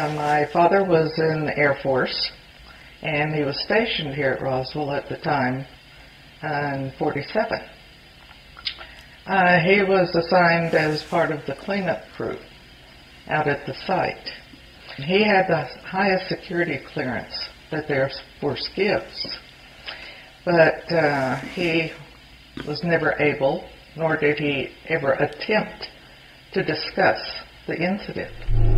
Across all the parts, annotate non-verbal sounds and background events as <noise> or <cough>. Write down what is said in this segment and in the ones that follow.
Uh, my father was in the Air Force, and he was stationed here at Roswell at the time in 47. Uh, he was assigned as part of the cleanup crew out at the site. He had the highest security clearance that there Force gives, but uh, he was never able, nor did he ever attempt to discuss the incident.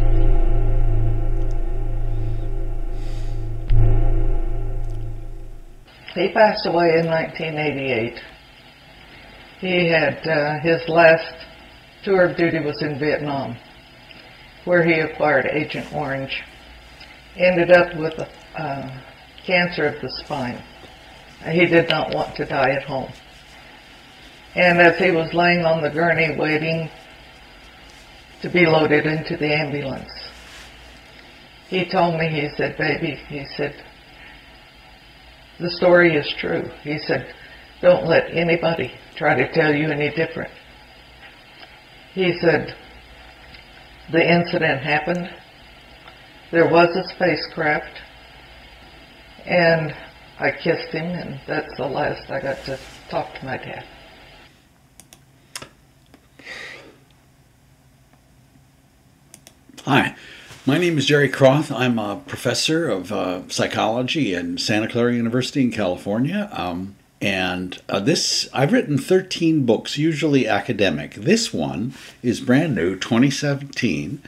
He passed away in 1988. He had uh, his last tour of duty was in Vietnam, where he acquired Agent Orange. Ended up with uh, cancer of the spine. He did not want to die at home. And as he was laying on the gurney waiting to be loaded into the ambulance, he told me, he said, baby, he said, the story is true. He said, don't let anybody try to tell you any different. He said, the incident happened. There was a spacecraft. And I kissed him, and that's the last I got to talk to my dad. Hi, my name is Jerry Kroth. I'm a professor of uh, psychology at Santa Clara University in California. Um, and uh, this, I've written 13 books, usually academic. This one is brand new, 2017,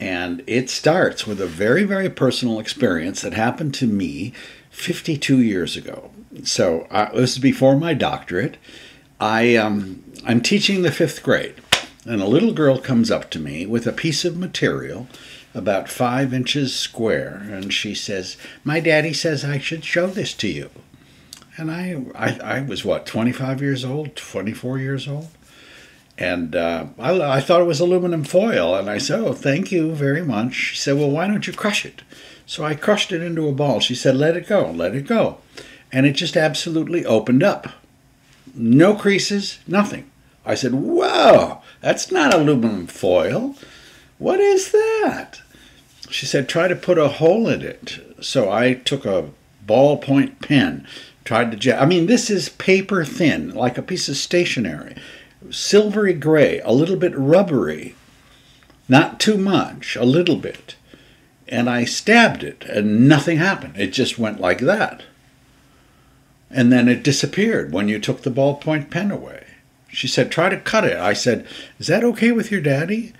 and it starts with a very, very personal experience that happened to me 52 years ago. So uh, this is before my doctorate. I, um, I'm teaching the fifth grade, and a little girl comes up to me with a piece of material about five inches square, and she says, My daddy says I should show this to you. And I, I, I was what, 25 years old, 24 years old? And uh, I, I thought it was aluminum foil. And I said, Oh, thank you very much. She said, Well, why don't you crush it? So I crushed it into a ball. She said, Let it go, let it go. And it just absolutely opened up. No creases, nothing. I said, Whoa, that's not aluminum foil. What is that? She said, Try to put a hole in it. So I took a ballpoint pen, tried to. I mean, this is paper thin, like a piece of stationery, silvery gray, a little bit rubbery, not too much, a little bit. And I stabbed it, and nothing happened. It just went like that. And then it disappeared when you took the ballpoint pen away. She said, Try to cut it. I said, Is that okay with your daddy?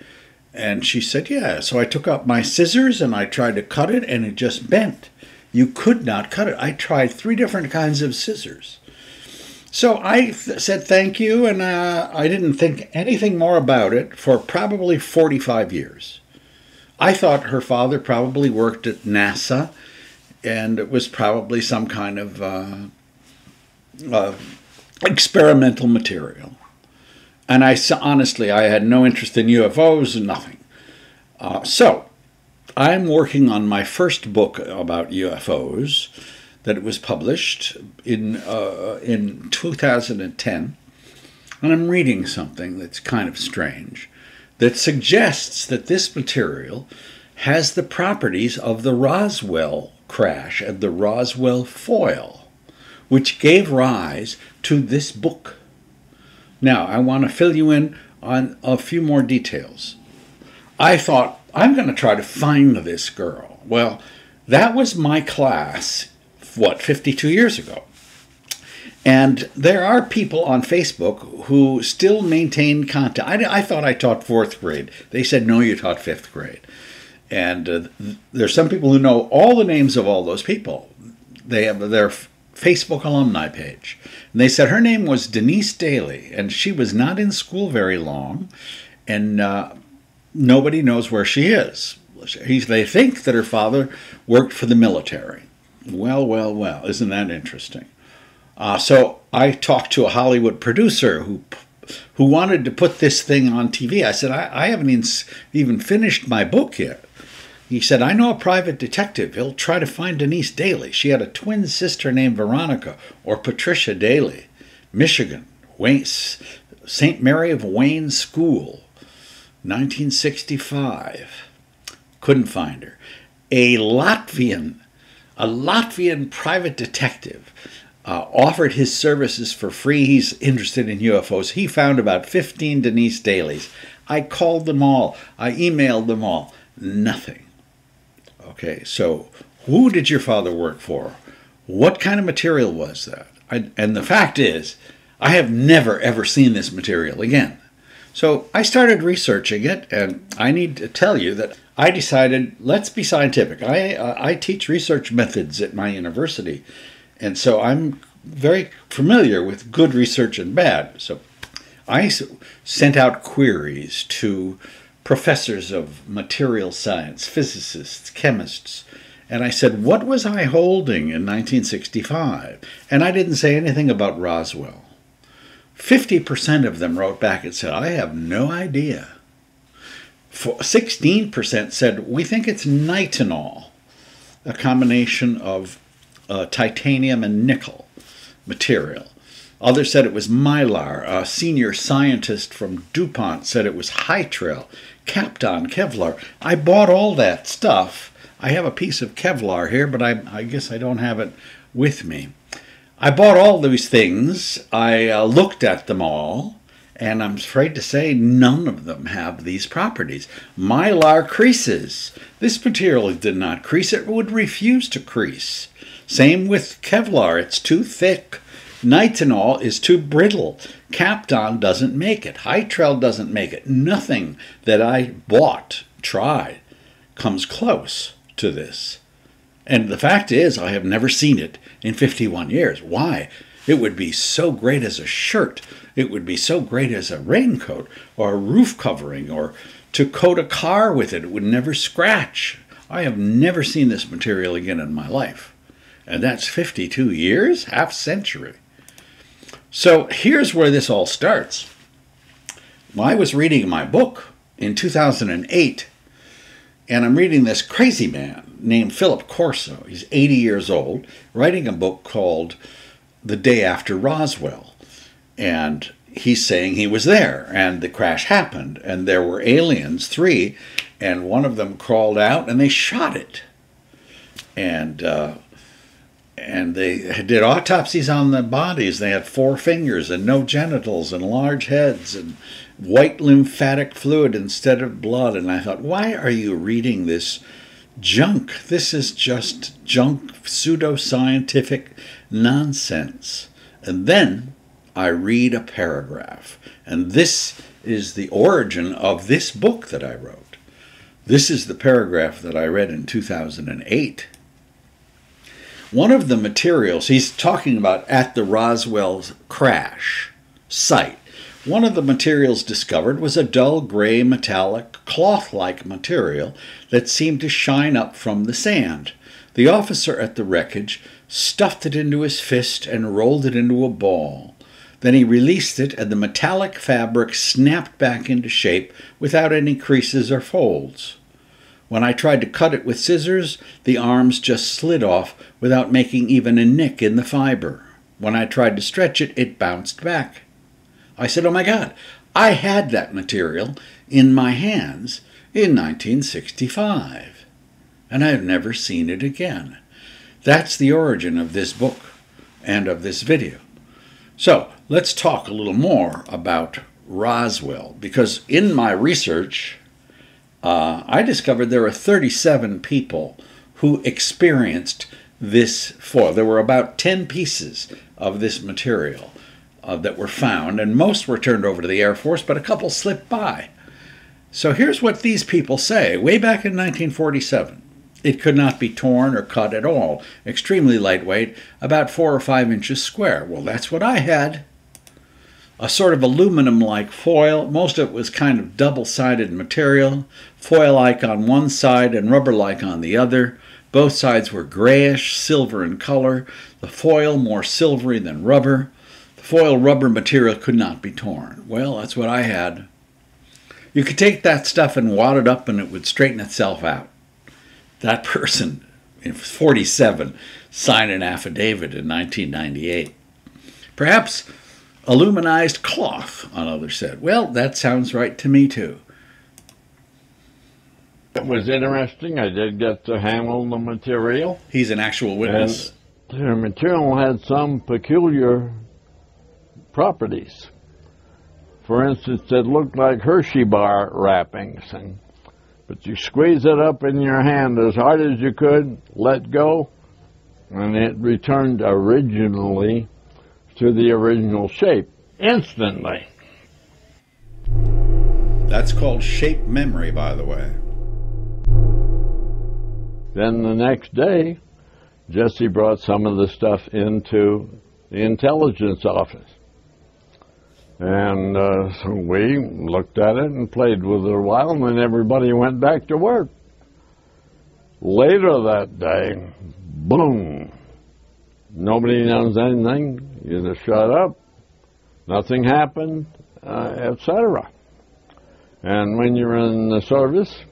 And she said, Yeah. So I took out my scissors and I tried to cut it, and it just bent. You could not cut it. I tried three different kinds of scissors. So I th- said thank you, and uh, I didn't think anything more about it for probably 45 years. I thought her father probably worked at NASA, and it was probably some kind of uh, uh, experimental material. And I honestly, I had no interest in UFOs and nothing. Uh, so I'm working on my first book about UFOs that was published in uh, in 2010, and I'm reading something that's kind of strange that suggests that this material has the properties of the Roswell crash and the Roswell foil, which gave rise to this book. Now, I want to fill you in on a few more details. I thought I'm going to try to find this girl. Well, that was my class, what, 52 years ago. And there are people on Facebook who still maintain contact. I, I thought I taught fourth grade. They said, no, you taught fifth grade. And uh, there's some people who know all the names of all those people. They have their Facebook alumni page. And they said her name was Denise Daly, and she was not in school very long. And uh, nobody knows where she is. They think that her father worked for the military. Well, well, well, isn't that interesting? Uh, so I talked to a Hollywood producer who who wanted to put this thing on TV. I said, I, I haven't even finished my book yet. He said, I know a private detective. He'll try to find Denise Daly. She had a twin sister named Veronica or Patricia Daly, Michigan, St. Mary of Wayne School. 1965. Couldn't find her. A Latvian, a Latvian private detective uh, offered his services for free. He's interested in UFOs. He found about 15 Denise Dailies. I called them all. I emailed them all. Nothing. Okay, so who did your father work for? What kind of material was that? I, and the fact is, I have never ever seen this material again. So I started researching it, and I need to tell you that I decided let's be scientific. I uh, I teach research methods at my university, and so I'm very familiar with good research and bad. So I sent out queries to professors of material science, physicists, chemists, and I said, What was I holding in 1965? And I didn't say anything about Roswell. 50% of them wrote back and said, I have no idea. 16% said, We think it's nitinol, a combination of uh, titanium and nickel material. Others said it was mylar. A senior scientist from DuPont said it was hytrel, Kapton, Kevlar. I bought all that stuff. I have a piece of Kevlar here, but I, I guess I don't have it with me. I bought all these things. I uh, looked at them all, and I'm afraid to say none of them have these properties. Mylar creases. This material did not crease, it would refuse to crease. Same with Kevlar, it's too thick. Nitinol is too brittle. Kapton doesn't make it. Hytrel doesn't make it. Nothing that I bought, tried, comes close to this. And the fact is, I have never seen it in 51 years. Why? It would be so great as a shirt. It would be so great as a raincoat or a roof covering or to coat a car with it. It would never scratch. I have never seen this material again in my life and that's 52 years, half century. So here's where this all starts. I was reading my book in 2008, and I'm reading this crazy man named Philip Corso. He's 80 years old, writing a book called The Day After Roswell. And he's saying he was there, and the crash happened, and there were aliens, three, and one of them crawled out and they shot it. And uh, and they did autopsies on the bodies. They had four fingers and no genitals and large heads and white lymphatic fluid instead of blood. And I thought, why are you reading this junk? This is just junk, pseudoscientific nonsense. And then I read a paragraph. And this is the origin of this book that I wrote. This is the paragraph that I read in 2008 one of the materials he's talking about at the Roswell crash site, one of the materials discovered was a dull gray metallic cloth like material that seemed to shine up from the sand. The officer at the wreckage stuffed it into his fist and rolled it into a ball. Then he released it, and the metallic fabric snapped back into shape without any creases or folds. When I tried to cut it with scissors, the arms just slid off without making even a nick in the fiber. When I tried to stretch it, it bounced back. I said, Oh my God, I had that material in my hands in 1965, and I have never seen it again. That's the origin of this book and of this video. So let's talk a little more about Roswell, because in my research, uh, I discovered there were 37 people who experienced this foil. There were about 10 pieces of this material uh, that were found, and most were turned over to the Air Force, but a couple slipped by. So here's what these people say way back in 1947. It could not be torn or cut at all, extremely lightweight, about four or five inches square. Well, that's what I had a sort of aluminum like foil. Most of it was kind of double sided material, foil like on one side and rubber like on the other. Both sides were grayish, silver in color, the foil more silvery than rubber. The foil rubber material could not be torn. Well, that's what I had. You could take that stuff and wad it up and it would straighten itself out. That <laughs> person, in 47, signed an affidavit in 1998. Perhaps Aluminized cloth, another said. Well, that sounds right to me too. It was interesting. I did get to handle the material. He's an actual witness. And the material had some peculiar properties. For instance, it looked like Hershey bar wrappings, and, but you squeeze it up in your hand as hard as you could, let go, and it returned originally to the original shape instantly. That's called shape memory, by the way. Then the next day, Jesse brought some of the stuff into the intelligence office. And uh, so we looked at it and played with it a while, and then everybody went back to work. Later that day, boom, nobody knows anything. You just shut up. Nothing happened, uh, etc. And when you're in the service,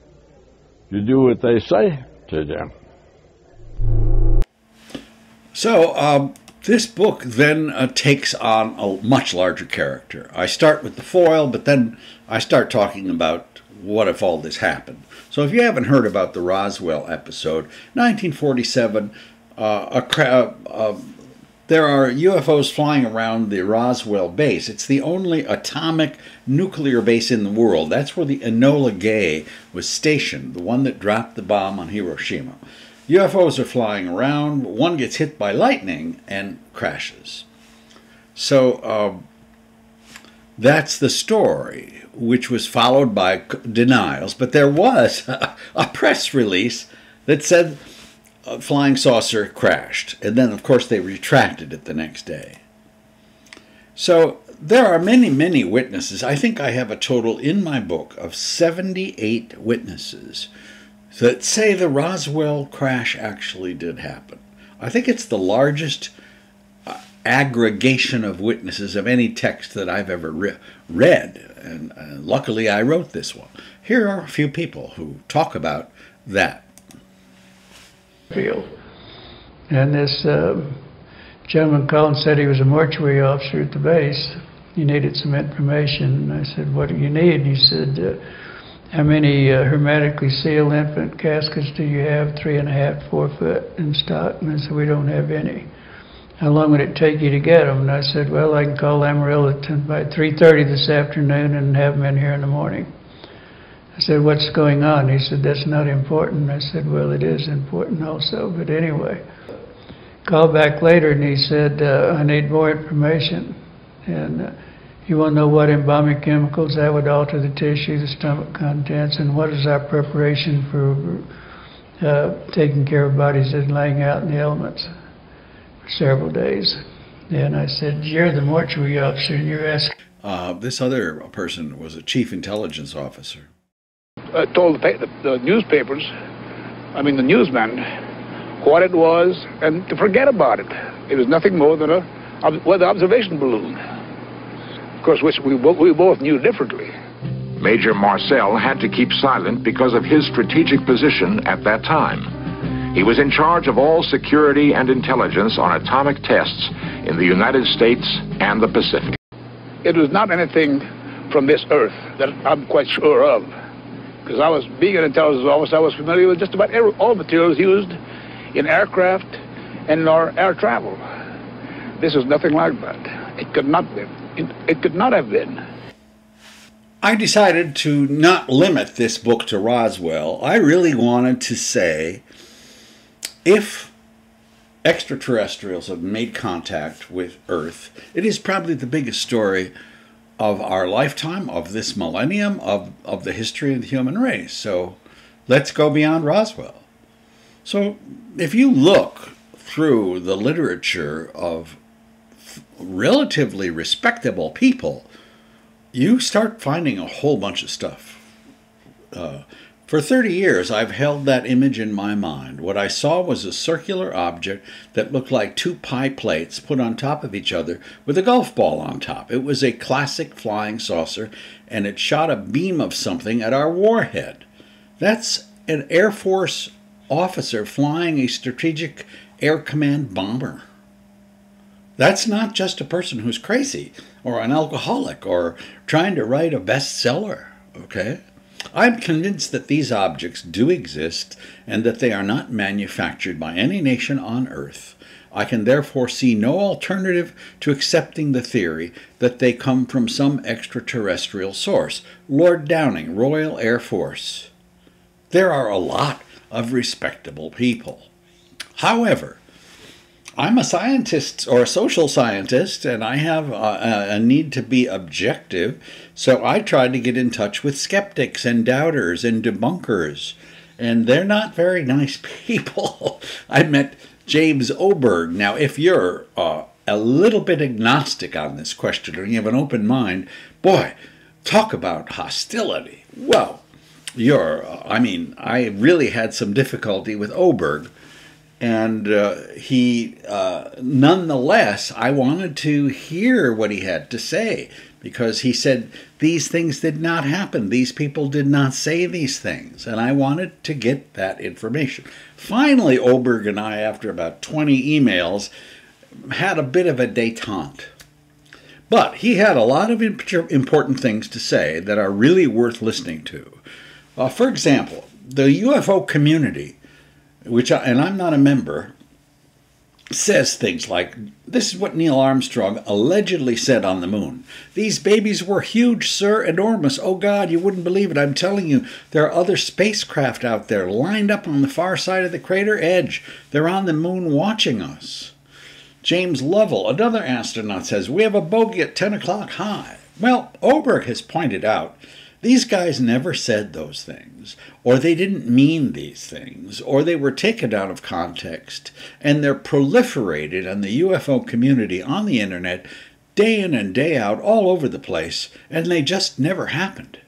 you do what they say to do. So, um, this book then uh, takes on a much larger character. I start with the foil, but then I start talking about what if all this happened. So, if you haven't heard about the Roswell episode, 1947, uh, a cra- uh, there are UFOs flying around the Roswell base. It's the only atomic nuclear base in the world. That's where the Enola Gay was stationed, the one that dropped the bomb on Hiroshima. UFOs are flying around. One gets hit by lightning and crashes. So uh, that's the story, which was followed by denials. But there was <laughs> a press release that said flying saucer crashed. And then, of course, they retracted it the next day. So there are many, many witnesses. I think I have a total in my book of 78 witnesses that say the Roswell crash actually did happen. I think it's the largest uh, aggregation of witnesses of any text that I've ever re- read. And uh, luckily, I wrote this one. Here are a few people who talk about that field. And this uh, gentleman called and said he was a mortuary officer at the base. He needed some information. And I said, What do you need? And he said, uh, How many uh, hermetically sealed infant caskets do you have? Three and a half, four foot in stock? And I said, We don't have any. How long would it take you to get them? And I said, Well, I can call Amarillo by 3:30 this afternoon and have them in here in the morning. I said, What's going on? He said, That's not important. I said, Well, it is important also, but anyway. Called back later and he said, uh, I need more information. And uh, you want to know what embalming chemicals that would alter the tissue, the stomach contents, and what is our preparation for uh, taking care of bodies and laying out in the elements for several days. And I said, You're the mortuary officer, and you're asking. Uh, this other person was a chief intelligence officer uh, told the, the, the, newspapers, I mean the newsmen, what it was and to forget about it. It was nothing more than a weather observation balloon. Of course, which we, we both knew differently. Major Marcel had to keep silent because of his strategic position at that time. He was in charge of all security and intelligence on atomic tests in the United States and the Pacific. It was not anything from this earth that I'm quite sure of because I was being an intelligence officer, I was familiar with just about every, all materials used in aircraft and in our air travel. This is nothing like that. It could not be. It, it could not have been. I decided to not limit this book to Roswell. I really wanted to say if extraterrestrials have made contact with Earth, it is probably the biggest story of our lifetime, of this millennium, of, of the history of the human race. So let's go beyond Roswell. So if you look through the literature of relatively respectable people, you start finding a whole bunch of stuff. Uh, for 30 years, I've held that image in my mind. What I saw was a circular object that looked like two pie plates put on top of each other with a golf ball on top. It was a classic flying saucer, and it shot a beam of something at our warhead. That's an Air Force officer flying a strategic air command bomber. That's not just a person who's crazy or an alcoholic or trying to write a bestseller, okay? I'm convinced that these objects do exist and that they are not manufactured by any nation on Earth. I can therefore see no alternative to accepting the theory that they come from some extraterrestrial source. Lord Dowding, Royal Air Force. There are a lot of respectable people. However, I'm a scientist or a social scientist, and I have a, a, need to be objective. So I tried to get in touch with skeptics and doubters and debunkers, and they're not very nice <laughs> people. I met James Oberg. Now, if you're uh, a little bit agnostic on this question or you have an open mind, boy, talk about hostility. Well, you're, uh, I mean, I really had some difficulty with Oberg and uh, he uh, nonetheless i wanted to hear what he had to say because he said these things did not happen. These people did not say these things. And i wanted to get that information. Finally oberg and i after about 20 emails had a bit of a detente. But he had a lot of important things to say that are really worth listening to. Uh, for example the ufo community which I, and I'm not a member, says things like this is what Neil Armstrong allegedly said on the moon. These babies were huge, sir, enormous. Oh God, you wouldn't believe it. I'm telling you, there are other spacecraft out there lined up on the far side of the crater edge. They're on the moon watching us. James Lovell, another astronaut, says we have a bogey at 10 o'clock high. Well, Oberg has pointed out these guys never said those things, or they didn't mean these things, or they were taken out of context, and they're proliferated in the UFO community on the internet day in and day out all over the place, and they just never happened.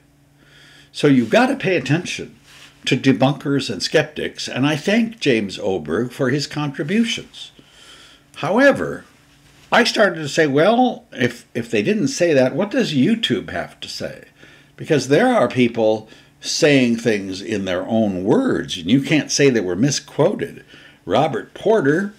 So you've got to pay attention to debunkers and skeptics, and I thank James Oberg for his contributions. However, I started to say, well, if, if they didn't say that, what does YouTube have to say? Because there are people saying things in their own words, and you can't say they were misquoted. Robert Porter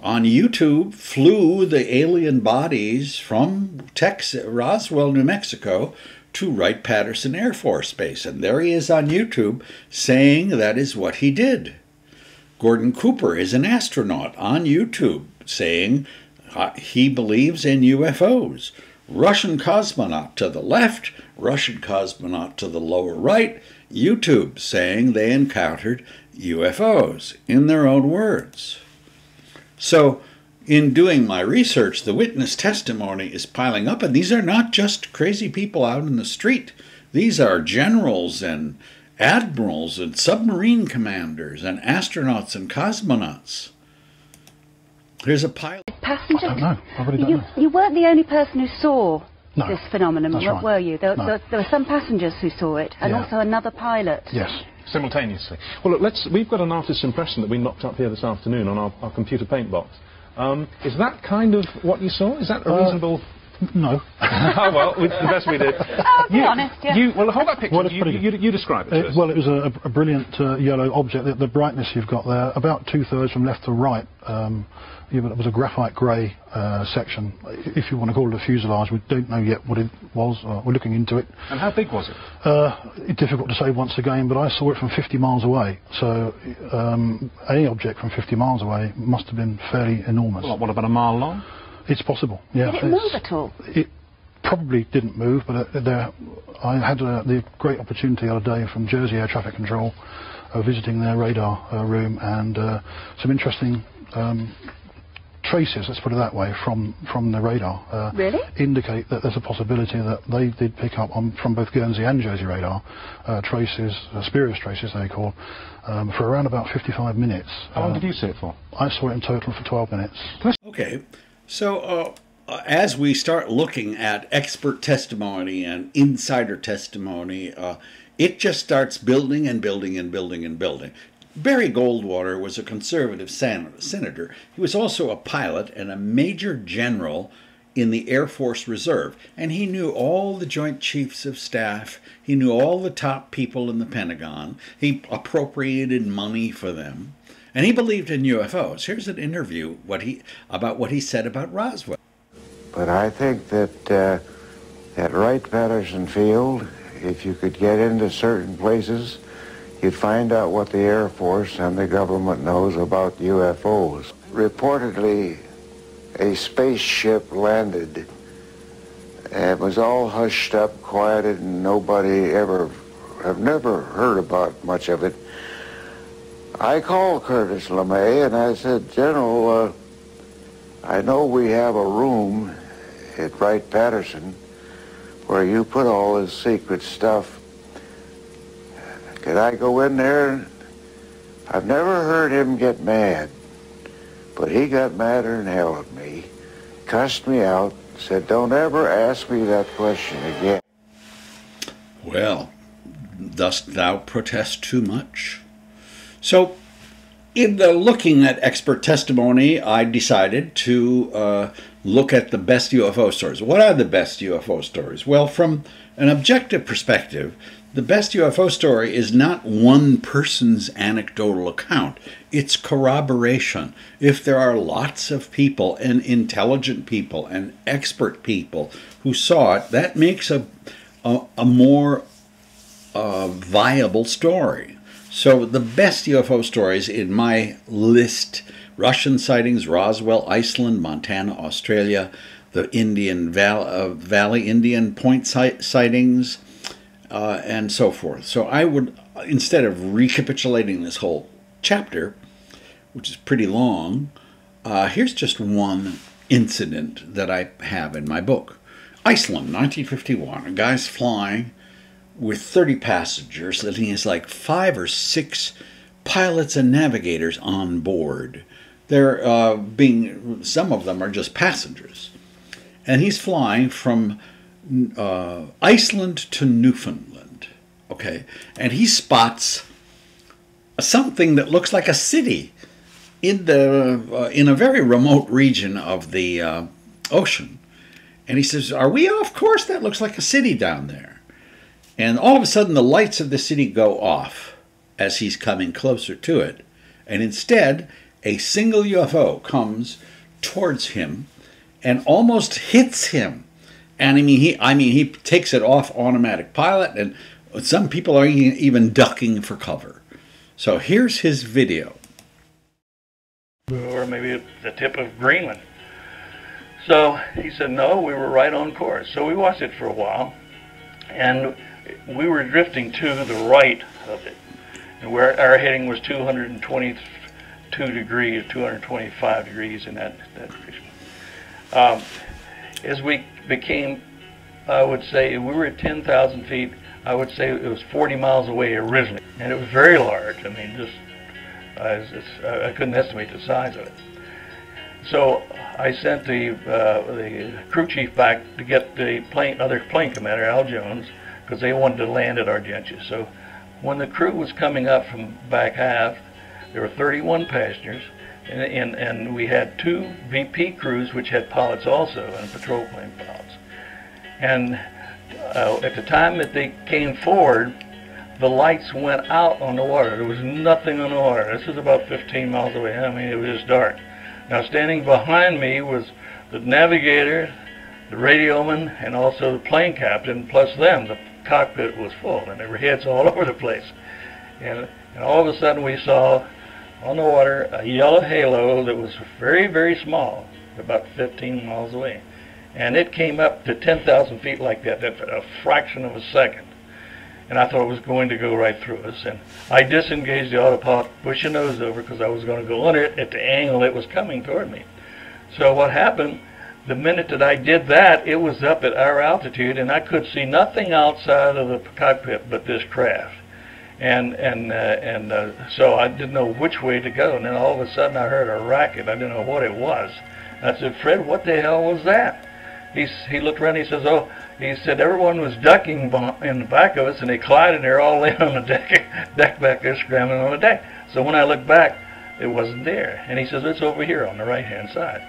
on YouTube flew the alien bodies from Texas, Roswell, New Mexico, to Wright Patterson Air Force Base, and there he is on YouTube saying that is what he did. Gordon Cooper is an astronaut on YouTube saying he believes in UFOs. Russian cosmonaut to the left, Russian cosmonaut to the lower right, YouTube saying they encountered UFOs in their own words. So, in doing my research, the witness testimony is piling up, and these are not just crazy people out in the street. These are generals and admirals and submarine commanders and astronauts and cosmonauts. There's a pilot. Passenger. I don't know. I really don't you, know. you weren't the only person who saw No, this phenomenon, that's were- right. were you? There, No. there, there were some passengers who saw it, and Yeah. also another pilot. Yes. simultaneously. Well, look, let's, we've got an artist's impression that we knocked up here this afternoon on our, our computer paint box. Um, is that kind of what you saw? Is that a Uh, reasonable... No. <laughs> oh, well, we, the best we did. <laughs> Oh, be you, honest, yeah. You, well, hold that picture. Well, you, pretty you, you describe it to It- us. well, it was a, a brilliant uh, yellow object. The, the brightness you've got there, about two thirds from left to right, um, yeah, but it was a graphite grey uh, section. If you want to call it a fuselage, we don't know yet what it was. Uh, we're looking into it. and how big was it? Uh, it's difficult to say once again, but I saw it from 50 miles away. So um, any object from 50 miles away must have been fairly enormous. What, what, about a mile long? It's possible. Yeah. Did it move at all? It probably didn't move, but uh, there, I had uh, the great opportunity the other day from Jersey Air Traffic Control, uh, visiting their radar uh, room, and uh, some interesting um, traces, let's put it that way, from from the radar uh, Really? indicate that there's a possibility that they did pick up on from both Guernsey and Jersey radar uh, traces, uh, spurious traces they call, um, for around about 55 minutes. How long Uh, did you see it for? I saw it in total for 12 minutes. Okay, so uh, uh, as we start looking at expert testimony and insider testimony, uh, it just starts building and building and building and building. Barry Goldwater was a conservative sen- senator. He was also a pilot and a major general in the Air Force Reserve, and he knew all the Joint Chiefs of Staff. He knew all the top people in the Pentagon. He appropriated money for them, and he believed in UFOs. Here's an interview what he about what he said about Roswell. But I think that uh, at Wright Patterson Field if you could get into certain places, you'd find out what the Air Force and the government knows about UFOs. Reportedly, a spaceship landed. It was all hushed up, quieted, and nobody ever, have never heard about much of it. I called Curtis LeMay and I said, General, uh, I know we have a room at Wright Patterson where you put all this secret stuff. Could I go in there? I've never heard him get mad, but he got madder than hell at me, cussed me out, said, don't ever ask me that question again. Well, dost thou protest too much? So, in the looking at expert testimony, I decided to uh, look at the best UFO stories. What are the best UFO stories? Well, from an objective perspective, the best UFO story is not one person's anecdotal account, it's corroboration. If there are lots of people and intelligent people and expert people who saw it, that makes a, a, a more uh, viable story. So the best UFO stories in my list Russian sightings, Roswell, Iceland, Montana, Australia, the Indian uh, Valley Indian Point sightings, uh, and so forth. So I would, instead of recapitulating this whole chapter, which is pretty long, uh, here's just one incident that I have in my book. Iceland, 1951. A guy's flying with 30 passengers, and he has like five or six pilots and navigators on board. They're uh, being, some of them are just passengers. And he's flying from uh, Iceland to Newfoundland. Okay. And he spots something that looks like a city in the uh, in a very remote region of the uh, ocean. And he says, "Are we off course? That looks like a city down there." And all of a sudden, the lights of the city go off as he's coming closer to it. And instead, a single UFO comes towards him and almost hits him. And I mean, he, I mean, he takes it off automatic pilot, and some people are even ducking for cover. So here's his video. Or maybe the tip of Greenland. So he said, no, we were right on course. So we watched it for a while, and we were drifting to the right of it, and where our heading was 222 degrees, 225 degrees in that, that direction. Um, as we became, I would say, we were at 10,000 feet, I would say it was 40 miles away originally, and it was very large. I mean, just I, I couldn't estimate the size of it. So I sent the uh, the crew chief back to get the plane, other plane commander, Al Jones, because they wanted to land at Argentia. So when the crew was coming up from back half, there were 31 passengers, and, and, we had two VP crews which had pilots also, and patrol plane pilots. And uh, at the time that they came forward, the lights went out on the water. There was nothing on the water. This was about 15 miles away. I mean, it was just dark. Now, standing behind me was the navigator, the radioman, and also the plane captain, plus them, the cockpit was full, and there were heads all <laughs> over the place. And, and all of a sudden we saw on the water a yellow halo that was very, very small, about 15 miles away. And it came up to 10,000 feet like that, a fraction of a second. And I thought it was going to go right through us. And I disengaged the autopilot, pushed the nose over because I was going to go under it at the angle it was coming toward me. So what happened the minute that I did that, it was up at our altitude, and I could see nothing outside of the cockpit but this craft. And and uh, and uh, so I didn't know which way to go. And then all of a sudden, I heard a racket. I didn't know what it was. I said, "Fred, what the hell was that?" He he looked around. He says, "Oh." He said everyone was ducking in the back of us, and they collided. They're all <laughs> laying on the deck, deck back there, scrambling on the deck. So when I looked back, it wasn't there. And he says, "It's over here on the right-hand side."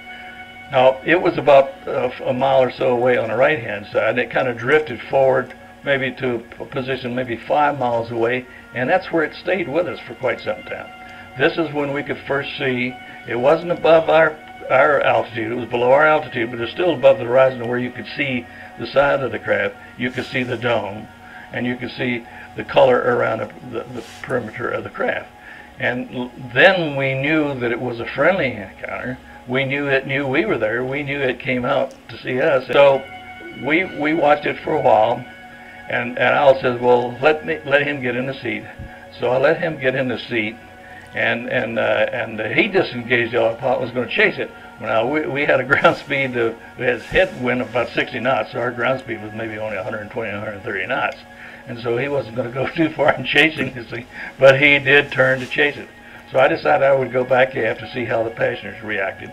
Now, it was about a mile or so away on the right-hand side. It kind of drifted forward, maybe to a position maybe five miles away, and that's where it stayed with us for quite some time. This is when we could first see, it wasn't above our, our altitude, it was below our altitude, but it's still above the horizon where you could see the side of the craft, you could see the dome, and you could see the color around the, the, the perimeter of the craft. And then we knew that it was a friendly encounter. We knew it knew we were there. We knew it came out to see us. So we we watched it for a while, and and Al says, "Well, let me let him get in the seat." So I let him get in the seat, and and uh, and he disengaged the autopilot. Was going to chase it. Now we we had a <laughs> ground speed of we had headwind about 60 knots, so our ground speed was maybe only 120, 130 knots, and so he wasn't going <laughs> to go too far in chasing this thing. But he did turn to chase it. So I decided I would go back aft to see how the passengers reacted,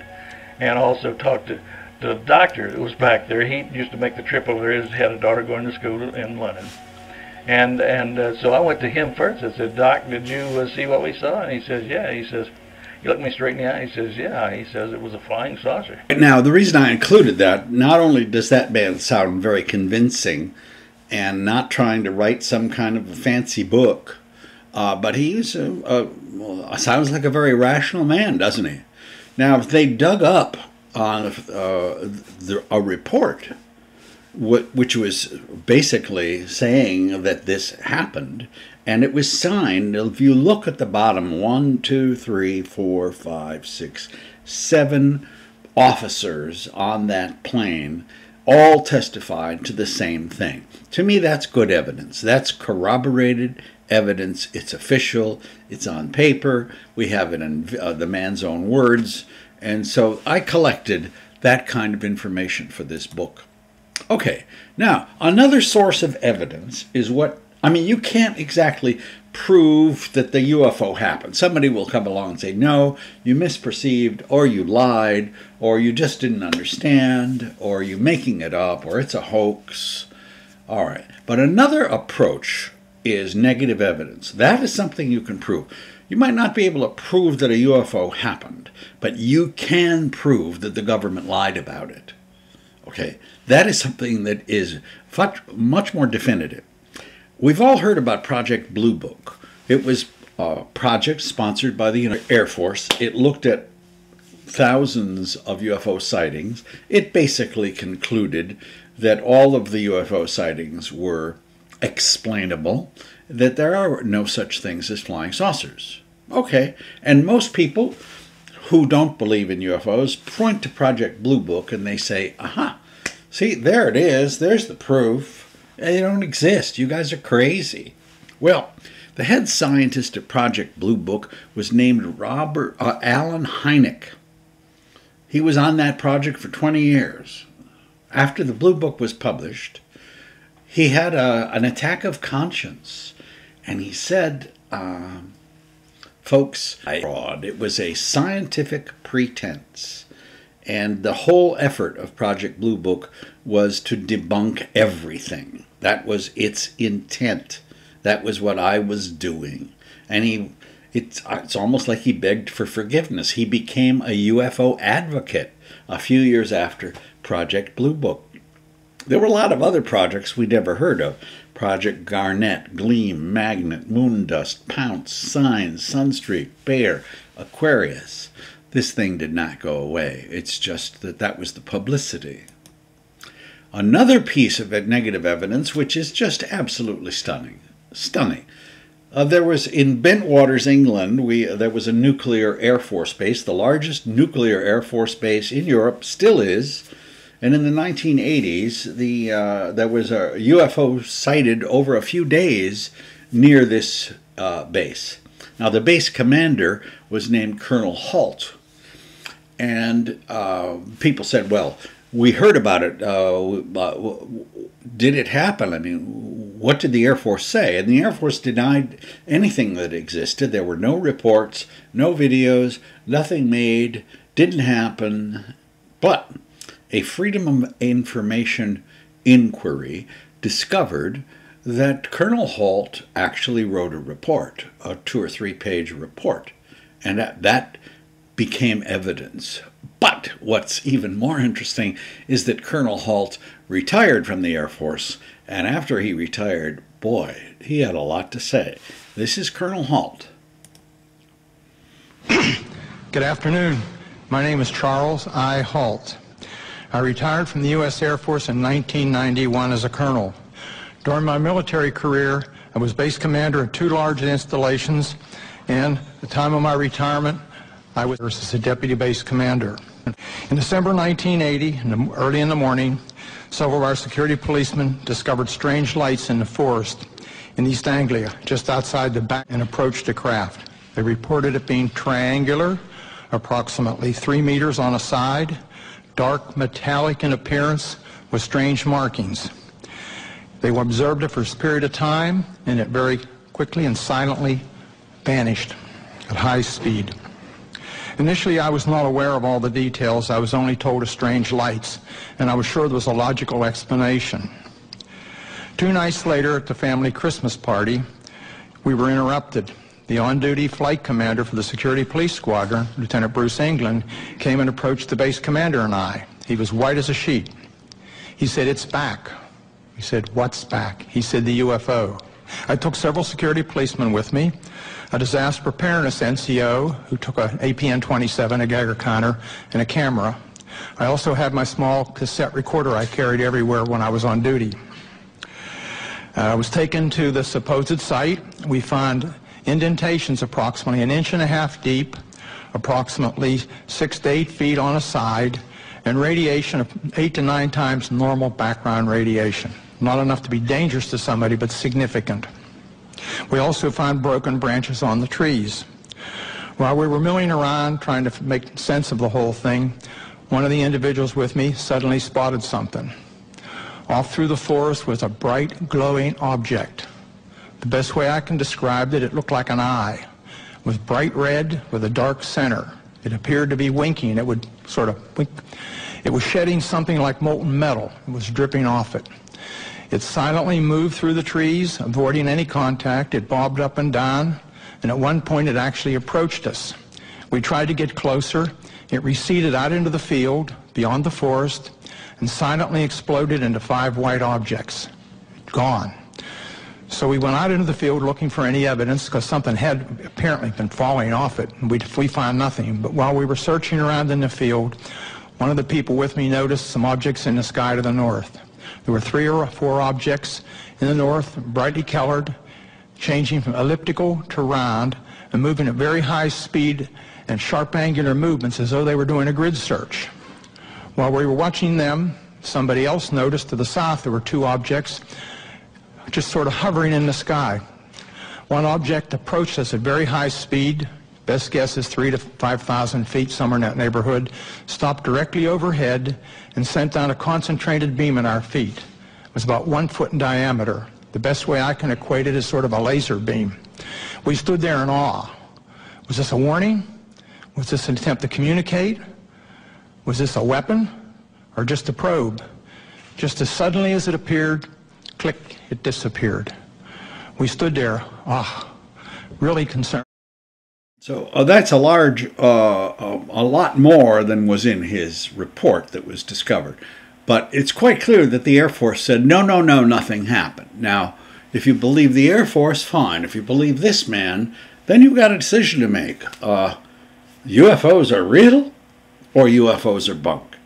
and also talk to the doctor that was back there. He used to make the trip over there. He had a daughter going to school in London. And and uh, so I went to him first. I said, Doc, did you uh, see what we saw? And he says, Yeah. He says, he looked me straight in the eye. He says, Yeah. He says it was a flying saucer. Now, the reason I included that, not only does that man sound very convincing and not trying to write some kind of a fancy book, uh, but he's a, a, sounds like a very rational man, doesn't he? Now, if they dug up on uh, the, a report which was basically saying that this happened, and it was signed. If you look at the bottom, one, two, three, four, five, six, seven officers on that plane all testified to the same thing. To me, that's good evidence. That's corroborated evidence. It's official. It's on paper. We have it in uh, the man's own words. And so I collected that kind of information for this book. Okay, now another source of evidence is what I mean. You can't exactly prove that the UFO happened. Somebody will come along and say, no, you misperceived, or you lied, or you just didn't understand, or you're making it up, or it's a hoax. All right, but another approach is negative evidence. That is something you can prove. You might not be able to prove that a UFO happened, but you can prove that the government lied about it. Okay, that is something that is much more definitive. We've all heard about Project Blue Book. It was a project sponsored by the Air Force. It looked at thousands of UFO sightings. It basically concluded that all of the UFO sightings were explainable, that there are no such things as flying saucers. Okay, and most people who don't believe in UFOs point to Project Blue Book and they say, aha, see, there it is, there's the proof. They don't exist. You guys are crazy. Well, the head scientist at Project Blue Book was named Robert uh, Allen Hynek. He was on that project for 20 years. After the Blue Book was published, he had a, an attack of conscience, and he said, uh, "Folks, fraud. It was a scientific pretense." And the whole effort of Project Blue Book was to debunk everything. That was its intent. That was what I was doing. And he it's it's almost like he begged for forgiveness. He became a UFO advocate a few years after Project Blue Book. There were a lot of other projects we'd never heard of. Project Garnet, Gleam, Magnet, Moondust, Pounce, Signs, Sunstreak, Bear, Aquarius. This thing did not go away. It's just that that was the publicity. Another piece of negative evidence, which is just absolutely stunning, stunning. Uh, there was in Bentwaters, England, we uh, there was a nuclear air force base, the largest nuclear air force base in Europe, still is. And in the 1980s, the uh, there was a UFO sighted over a few days near this uh, base. Now, the base commander was named Colonel Halt, and uh, people said, well, we heard about it. Uh, did it happen? I mean, what did the Air Force say? And the Air Force denied anything that existed. There were no reports, no videos, nothing made, didn't happen. But a Freedom of Information inquiry discovered that Colonel Halt actually wrote a report, a two or three page report. And that, that became evidence. But what's even more interesting is that Colonel Halt retired from the Air Force, and after he retired, boy, he had a lot to say. This is Colonel Halt. <clears throat> Good afternoon. My name is Charles I. Halt. I retired from the U.S. Air Force in 1991 as a colonel. During my military career, I was base commander of two large installations, and at the time of my retirement, I was as a deputy base commander. In December 1980, in the, early in the morning, several of our security policemen discovered strange lights in the forest in East Anglia, just outside the back, and approached the craft. They reported it being triangular, approximately three meters on a side, dark metallic in appearance with strange markings. They observed it for a period of time, and it very quickly and silently vanished at high speed. Initially, I was not aware of all the details. I was only told of strange lights, and I was sure there was a logical explanation. Two nights later, at the family Christmas party, we were interrupted. The on-duty flight commander for the security police squadron, Lieutenant Bruce England, came and approached the base commander and I. He was white as a sheet. He said, it's back. He said, what's back? He said, the UFO. I took several security policemen with me, a disaster preparedness NCO who took an APN-27, a Geiger counter, and a camera. I also had my small cassette recorder I carried everywhere when I was on duty. Uh, I was taken to the supposed site. We found indentations approximately an inch and a half deep, approximately six to eight feet on a side, and radiation of eight to nine times normal background radiation. Not enough to be dangerous to somebody, but significant. We also found broken branches on the trees. While we were milling around trying to make sense of the whole thing, one of the individuals with me suddenly spotted something. Off through the forest was a bright, glowing object. The best way I can describe it, it looked like an eye. It was bright red with a dark center. It appeared to be winking. It would sort of wink. It was shedding something like molten metal. It was dripping off it. It silently moved through the trees, avoiding any contact. It bobbed up and down, and at one point it actually approached us. We tried to get closer. It receded out into the field, beyond the forest, and silently exploded into five white objects. Gone. So we went out into the field looking for any evidence because something had apparently been falling off it. We, we found nothing. But while we were searching around in the field, one of the people with me noticed some objects in the sky to the north. There were three or four objects in the north, brightly colored, changing from elliptical to round and moving at very high speed and sharp angular movements as though they were doing a grid search. While we were watching them, somebody else noticed to the south there were two objects just sort of hovering in the sky. One object approached us at very high speed, best guess is three to 5,000 feet, somewhere in that neighborhood, stopped directly overhead and sent down a concentrated beam at our feet. It was about one foot in diameter. The best way I can equate it is sort of a laser beam. We stood there in awe. Was this a warning? Was this an attempt to communicate? Was this a weapon or just a probe? Just as suddenly as it appeared, click, it disappeared. We stood there, ah, really concerned. So uh, that's a large, uh, a, a lot more than was in his report that was discovered. But it's quite clear that the Air Force said, no, no, no, nothing happened. Now, if you believe the Air Force, fine. If you believe this man, then you've got a decision to make. Uh, UFOs are real or UFOs are bunk?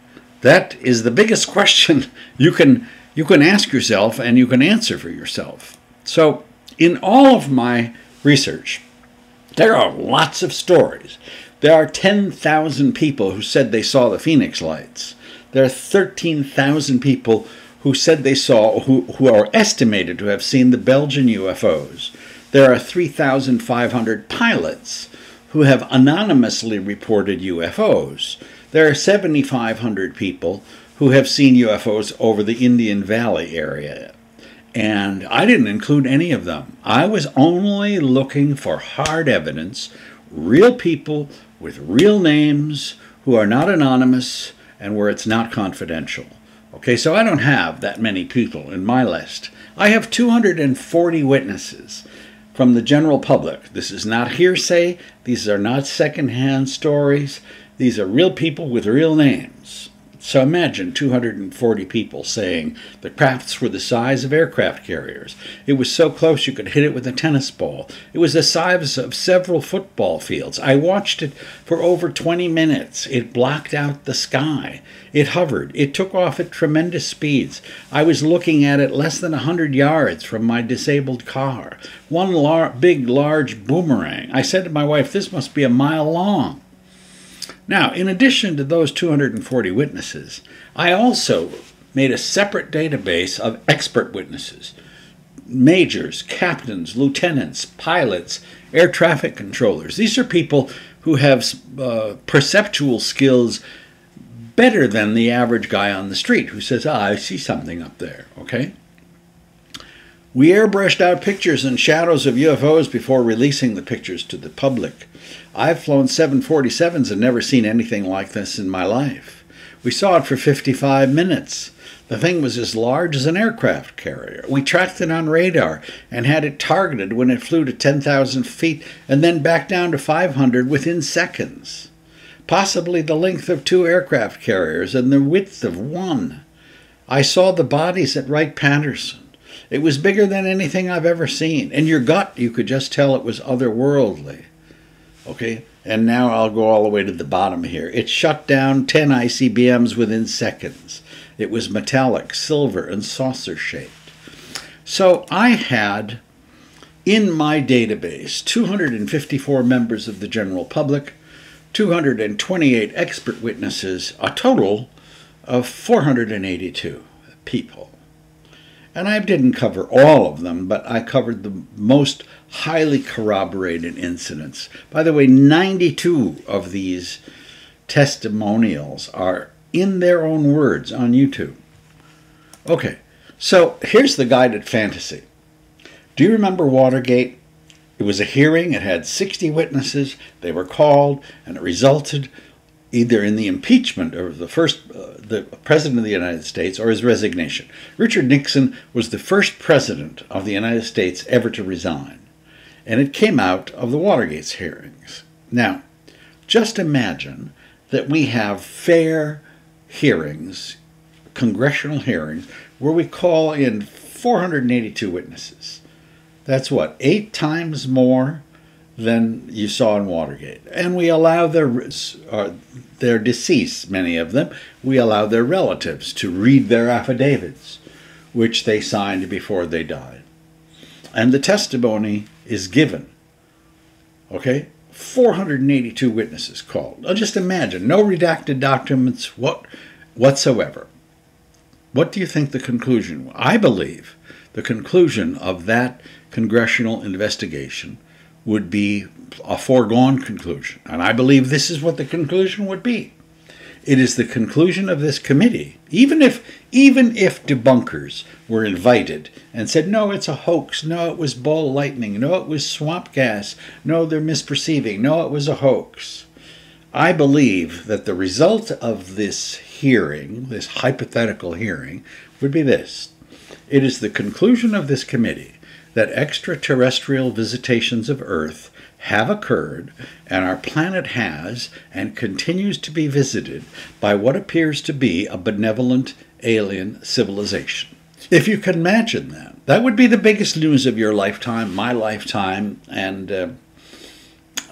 That is the biggest <laughs> question you can you can ask yourself and you can answer for yourself. So, in all of my research, there are lots of stories. There are 10,000 people who said they saw the Phoenix lights. There are 13,000 people who said they saw, who, who are estimated to have seen the Belgian UFOs. There are 3,500 pilots who have anonymously reported UFOs. There are 7,500 people who have seen UFOs over the Indian Valley area. And I didn't include any of them. I was only looking for hard evidence, real people with real names who are not anonymous and where it's not confidential. Okay, so I don't have that many people in my list. I have 240 witnesses from the general public. This is not hearsay, these are not secondhand stories, these are real people with real names. So imagine 240 people saying the crafts were the size of aircraft carriers. It was so close you could hit it with a tennis ball. It was the size of several football fields. I watched it for over 20 minutes. It blocked out the sky. It hovered. It took off at tremendous speeds. I was looking at it less than a 100 yards from my disabled car. One lar- big, large boomerang. I said to my wife, This must be a mile long. Now, in addition to those 240 witnesses, I also made a separate database of expert witnesses majors, captains, lieutenants, pilots, air traffic controllers. These are people who have uh, perceptual skills better than the average guy on the street who says, ah, I see something up there, okay? We airbrushed out pictures and shadows of UFOs before releasing the pictures to the public. I've flown 747s and never seen anything like this in my life. We saw it for 55 minutes. The thing was as large as an aircraft carrier. We tracked it on radar and had it targeted when it flew to 10,000 feet and then back down to 500 within seconds. Possibly the length of two aircraft carriers and the width of one. I saw the bodies at Wright Patterson. It was bigger than anything I've ever seen. In your gut, you could just tell it was otherworldly. Okay, and now I'll go all the way to the bottom here. It shut down 10 ICBMs within seconds. It was metallic, silver, and saucer shaped. So I had in my database 254 members of the general public, 228 expert witnesses, a total of 482 people. And I didn't cover all of them, but I covered the most highly corroborated incidents. By the way, 92 of these testimonials are in their own words on YouTube. Okay, so here's the guided fantasy. Do you remember Watergate? It was a hearing, it had 60 witnesses, they were called, and it resulted either in the impeachment of the first uh, the president of the United States or his resignation. Richard Nixon was the first president of the United States ever to resign, and it came out of the Watergate hearings. Now, just imagine that we have fair hearings, congressional hearings, where we call in 482 witnesses. That's what, eight times more than you saw in Watergate. And we allow their, uh, their deceased, many of them, we allow their relatives to read their affidavits, which they signed before they died. And the testimony is given. Okay? 482 witnesses called. Now just imagine, no redacted documents what, whatsoever. What do you think the conclusion? I believe the conclusion of that congressional investigation would be a foregone conclusion. And I believe this is what the conclusion would be. It is the conclusion of this committee, even if even if debunkers were invited and said, no, it's a hoax, no, it was ball lightning, no, it was swamp gas, no, they're misperceiving, no, it was a hoax. I believe that the result of this hearing, this hypothetical hearing, would be this. It is the conclusion of this committee that extraterrestrial visitations of Earth have occurred, and our planet has and continues to be visited by what appears to be a benevolent alien civilization. If you can imagine that, that would be the biggest news of your lifetime, my lifetime, and uh,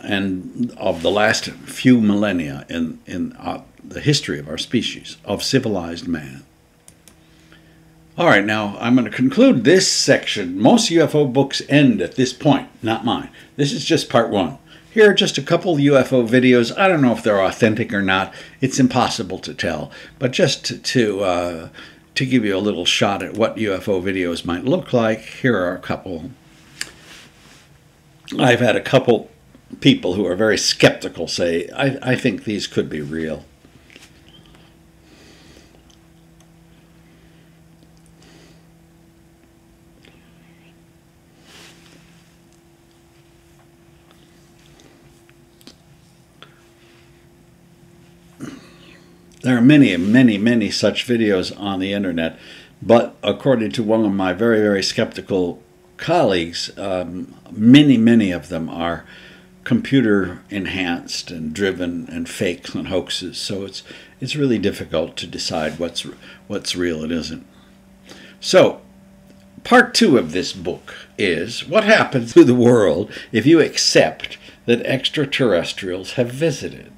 and of the last few millennia in in uh, the history of our species, of civilized man. All right, now I'm going to conclude this section. Most UFO books end at this point, not mine. This is just part one. Here are just a couple UFO videos. I don't know if they're authentic or not. It's impossible to tell. But just to to, uh, to give you a little shot at what UFO videos might look like, here are a couple. I've had a couple people who are very skeptical say, I, I think these could be real. There are many, many, many such videos on the internet, but according to one of my very, very skeptical colleagues, um, many, many of them are computer enhanced and driven and fakes <laughs> and hoaxes. So it's it's really difficult to decide what's what's real and isn't. So, part 2 of this book is what happens to the world if you accept that extraterrestrials have visited.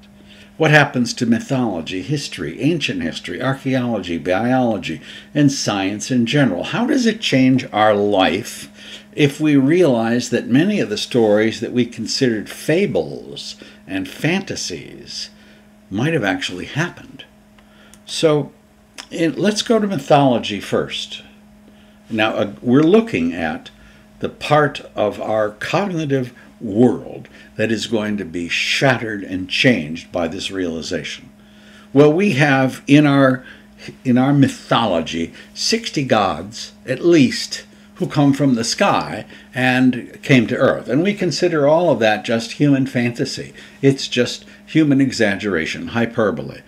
What happens to mythology, history, ancient history, archaeology, biology, and science in general? How does it change our life if we realize that many of the stories that we considered fables and fantasies might have actually happened. So in, let's go to mythology first. Now, uh, we're looking at the part of our cognitive world that is going to be shattered and changed by this realization. Well, we have in our in our mythology 60 gods at least who come from the sky and came to earth. And we consider all of that just human fantasy. It's just human exaggeration, hyperbole.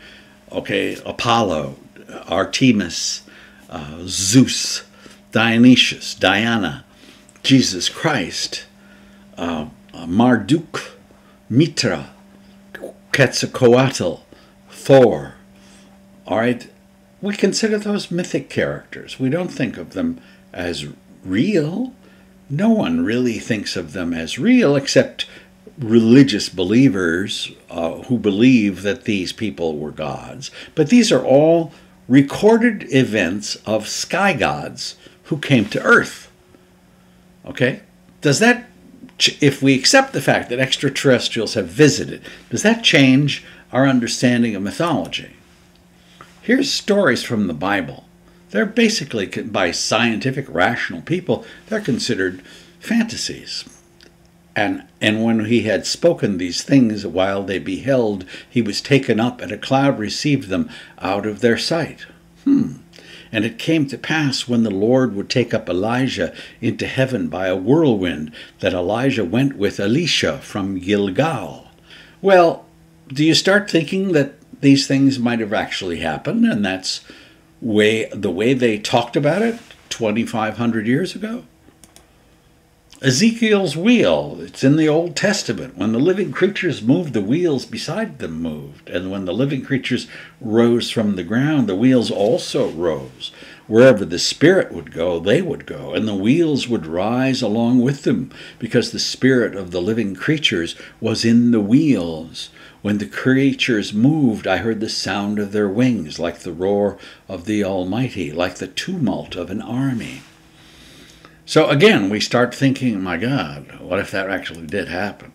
Okay, Apollo, Artemis, uh, Zeus, Dionysius, Diana, Jesus Christ, uh, Marduk, Mitra, Quetzalcoatl, Thor. All right, we consider those mythic characters. We don't think of them as real. No one really thinks of them as real except religious believers uh, who believe that these people were gods. But these are all recorded events of sky gods who came to Earth. Okay? Does that, if we accept the fact that extraterrestrials have visited, does that change our understanding of mythology? Here's stories from the Bible they're basically, by scientific, rational people, they're considered fantasies. And, and when he had spoken these things while they beheld, he was taken up, and a cloud received them out of their sight. Hmm. And it came to pass when the Lord would take up Elijah into heaven by a whirlwind that Elijah went with Elisha from Gilgal. Well, do you start thinking that these things might have actually happened, and that's way the way they talked about it 2500 years ago Ezekiel's wheel. It's in the Old Testament. When the living creatures moved the wheels beside them moved. And when the living creatures rose from the ground the wheels also rose. Wherever the spirit would go they would go and the wheels would rise along with them because the spirit of the living creatures was in the wheels. When the creatures moved, I heard the sound of their wings, like the roar of the Almighty, like the tumult of an army. So again, we start thinking, my God, what if that actually did happen?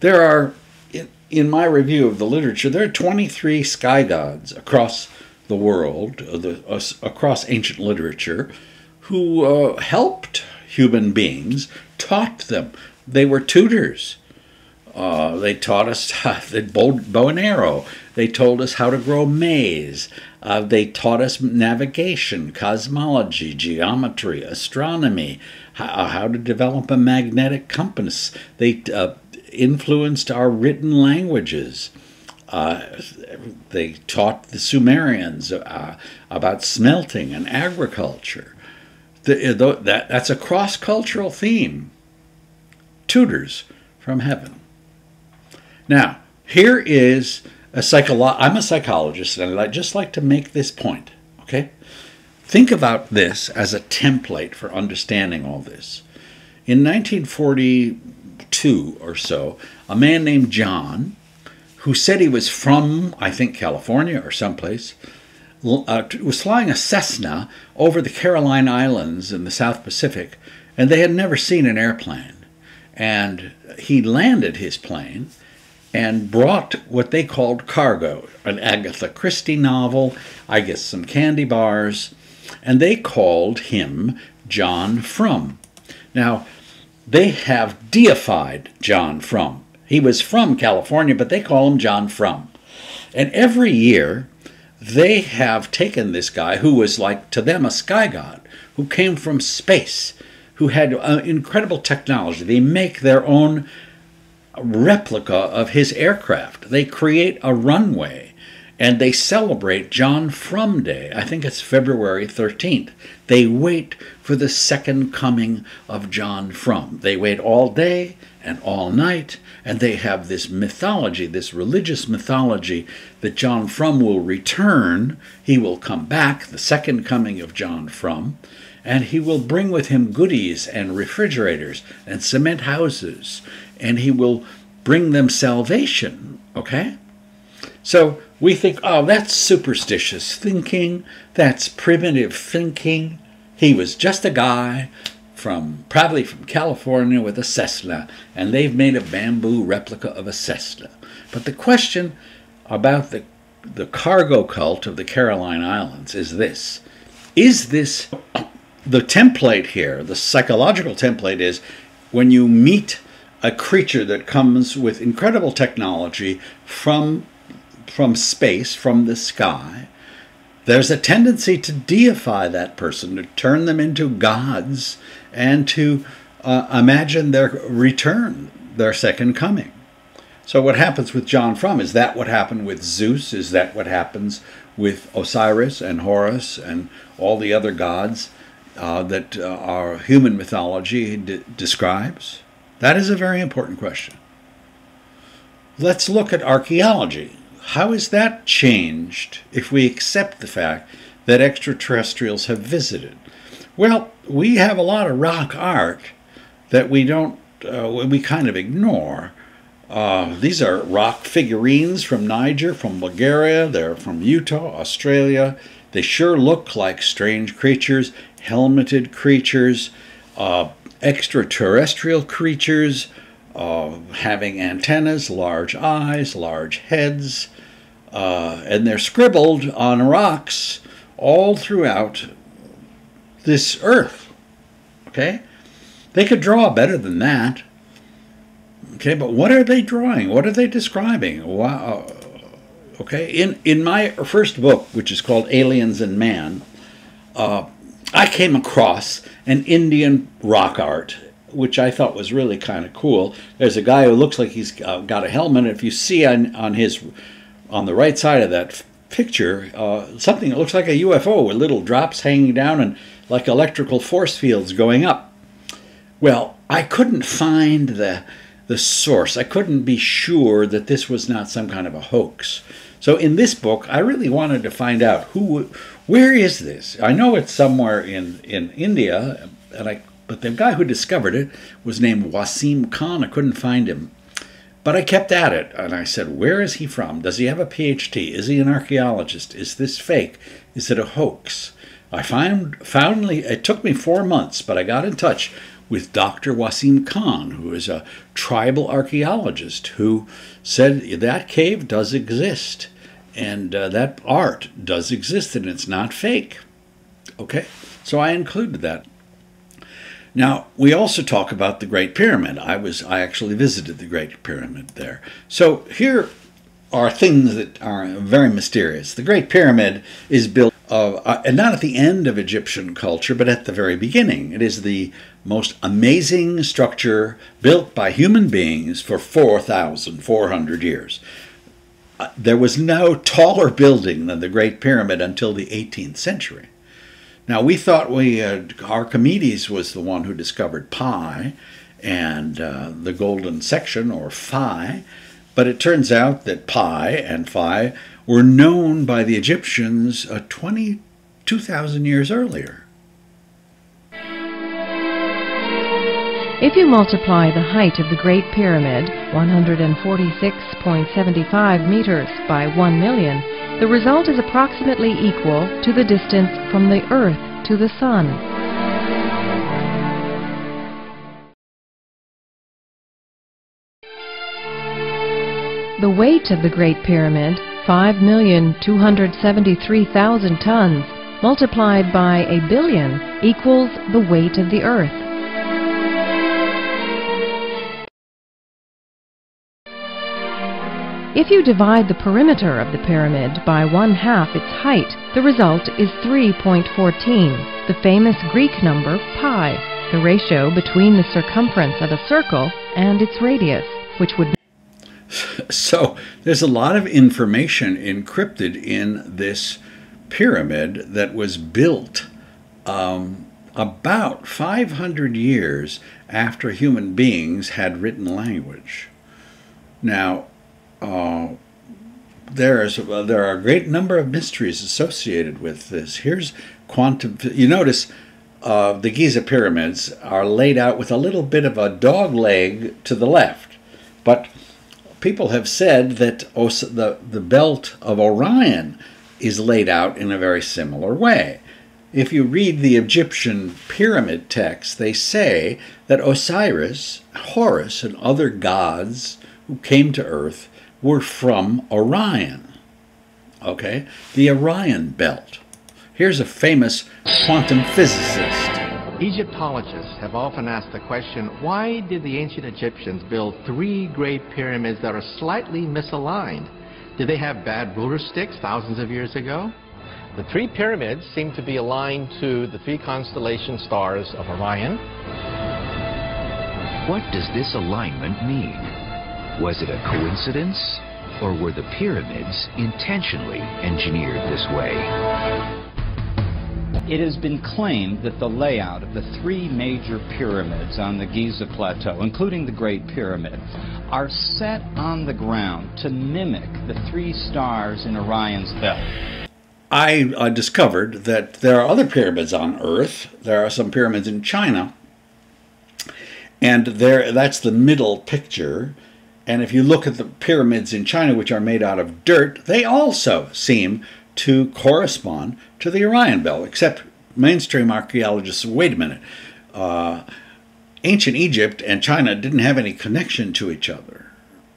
There are, in, in my review of the literature, there are 23 sky gods across the world, uh, the, uh, across ancient literature, who uh, helped human beings, taught them. They were tutors. Uh, they taught us <laughs> the bow, bow, and arrow. They told us how to grow maize. Uh, they taught us navigation, cosmology, geometry, astronomy, how, uh, how to develop a magnetic compass. They uh, influenced our written languages. Uh, they taught the Sumerians uh, about smelting and agriculture. The, that, that's a cross cultural theme. Tutors from heaven. Now, here is a psycholo- I'm a psychologist, and I just like to make this point. Okay, think about this as a template for understanding all this. In 1942 or so, a man named John, who said he was from, I think, California or someplace, uh, was flying a Cessna over the Caroline Islands in the South Pacific, and they had never seen an airplane. And he landed his plane and brought what they called cargo an Agatha Christie novel, I guess some candy bars, and they called him John Frum. Now, they have deified John Frum. He was from California, but they call him John Frum. And every year, they have taken this guy who was like to them a sky god, who came from space, who had uh, incredible technology. They make their own replica of his aircraft. They create a runway and they celebrate John Frum Day. I think it's February 13th. They wait for the second coming of John Frum. They wait all day and all night. And they have this mythology, this religious mythology, that John Frum will return. He will come back, the second coming of John Frum, and he will bring with him goodies and refrigerators and cement houses, and he will bring them salvation. Okay? So we think, oh, that's superstitious thinking, that's primitive thinking. He was just a guy from probably from California with a Cessna, and they've made a bamboo replica of a Cessna. But the question about the the cargo cult of the Caroline Islands is this: Is this the template here? The psychological template is when you meet a creature that comes with incredible technology from from space, from the sky, there's a tendency to deify that person, to turn them into gods, and to uh, imagine their return, their second coming. So, what happens with John Frum? Is that what happened with Zeus? Is that what happens with Osiris and Horus and all the other gods uh, that uh, our human mythology describes? That is a very important question. Let's look at archaeology. How is that changed if we accept the fact that extraterrestrials have visited? Well, we have a lot of rock art that we don't, uh, we kind of ignore. Uh, these are rock figurines from Niger, from Bulgaria, they're from Utah, Australia. They sure look like strange creatures, helmeted creatures, uh, extraterrestrial creatures, uh, having antennas, large eyes, large heads, uh, and they're scribbled on rocks all throughout this earth. Okay? They could draw better than that. Okay, but what are they drawing? What are they describing? Wow. Okay, in, in my first book, which is called Aliens and Man, uh, I came across an Indian rock art, which I thought was really kind of cool. There's a guy who looks like he's uh, got a helmet. If you see on, on his on the right side of that picture, uh, something that looks like a UFO with little drops hanging down and like electrical force fields going up. Well, I couldn't find the the source. I couldn't be sure that this was not some kind of a hoax. So in this book, I really wanted to find out who, where is this? I know it's somewhere in in India, and I but the guy who discovered it was named Wasim Khan. I couldn't find him. But I kept at it, and I said, Where is he from? Does he have a PhD? Is he an archaeologist? Is this fake? Is it a hoax? I found, foundly, it took me four months, but I got in touch with Dr. Wasim Khan, who is a tribal archaeologist, who said that cave does exist, and uh, that art does exist, and it's not fake. Okay, so I included that. Now, we also talk about the Great Pyramid. I was I actually visited the Great Pyramid there. So here are things that are very mysterious. The Great Pyramid is built of, uh, and not at the end of Egyptian culture, but at the very beginning. It is the most amazing structure built by human beings for 4,400 years. Uh, there was no taller building than the Great Pyramid until the 18th century. Now, we thought we had, Archimedes was the one who discovered pi and uh, the golden section, or phi, but it turns out that pi and phi were known by the Egyptians uh, 22,000 years earlier. If you multiply the height of the Great Pyramid, 146.75 meters, by 1 million, the result is approximately equal to the distance from the Earth to the Sun. The weight of the Great Pyramid, 5,273,000 tons, multiplied by a billion, equals the weight of the Earth. If you divide the perimeter of the pyramid by one half its height, the result is 3.14, the famous Greek number pi, the ratio between the circumference of a circle and its radius, which would <laughs> So there's a lot of information encrypted in this pyramid that was built um, about 500 years after human beings had written language. Now, uh, there is well, there are a great number of mysteries associated with this. Here's quantum. You notice uh, the Giza pyramids are laid out with a little bit of a dog leg to the left, but people have said that Os- the the belt of Orion is laid out in a very similar way. If you read the Egyptian pyramid texts, they say that Osiris, Horus, and other gods who came to Earth were from Orion. Okay? The Orion belt. Here's a famous quantum physicist. Egyptologists have often asked the question why did the ancient Egyptians build three great pyramids that are slightly misaligned? Did they have bad ruler sticks thousands of years ago? The three pyramids seem to be aligned to the three constellation stars of Orion. What does this alignment mean? Was it a coincidence, or were the pyramids intentionally engineered this way? It has been claimed that the layout of the three major pyramids on the Giza Plateau, including the Great Pyramid, are set on the ground to mimic the three stars in Orion's belt. I uh, discovered that there are other pyramids on Earth. There are some pyramids in China, and there that's the middle picture. And if you look at the pyramids in China, which are made out of dirt, they also seem to correspond to the Orion Belt, except mainstream archaeologists wait a minute. Uh, ancient Egypt and China didn't have any connection to each other.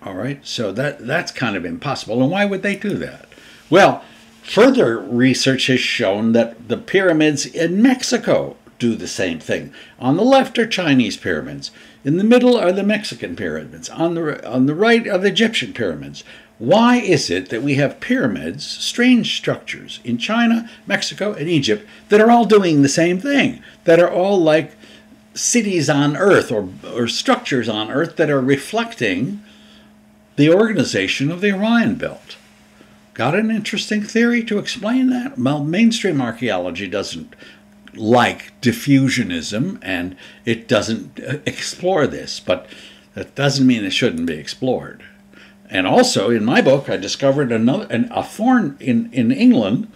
All right, so that that's kind of impossible. And why would they do that? Well, further research has shown that the pyramids in Mexico do the same thing. On the left are Chinese pyramids. In the middle are the Mexican pyramids. On the on the right are the Egyptian pyramids. Why is it that we have pyramids, strange structures, in China, Mexico, and Egypt that are all doing the same thing? That are all like cities on Earth or, or structures on Earth that are reflecting the organization of the Orion Belt. Got an interesting theory to explain that? Well, mainstream archaeology doesn't like diffusionism and it doesn't uh, explore this, but that doesn't mean it shouldn't be explored. And also, in my book, I discovered another an, a thorn in, in England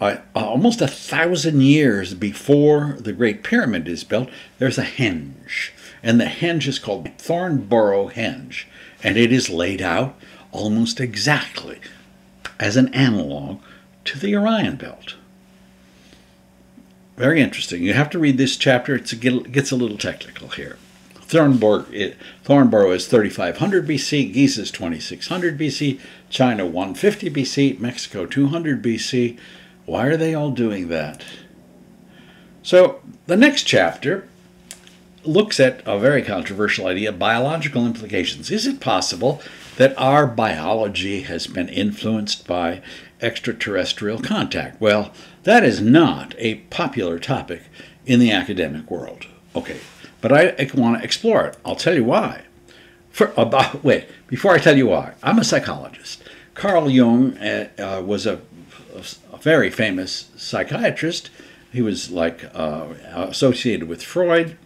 uh, almost a thousand years before the Great Pyramid is built. There's a henge, and the henge is called Thornborough Henge, and it is laid out almost exactly as an analog to the Orion Belt. Very interesting. You have to read this chapter. It gets a little technical here. Thornborough is 3500 BC, Giza is 2600 BC, China 150 BC, Mexico 200 BC. Why are they all doing that? So the next chapter looks at a very controversial idea biological implications. Is it possible that our biology has been influenced by extraterrestrial contact? Well, that is not a popular topic in the academic world. Okay, but I, want to explore it. I'll tell you why. For, about <laughs> wait, before I tell you why, I'm a psychologist. Carl Jung uh, uh, was a, a, very famous psychiatrist. He was like uh, associated with Freud.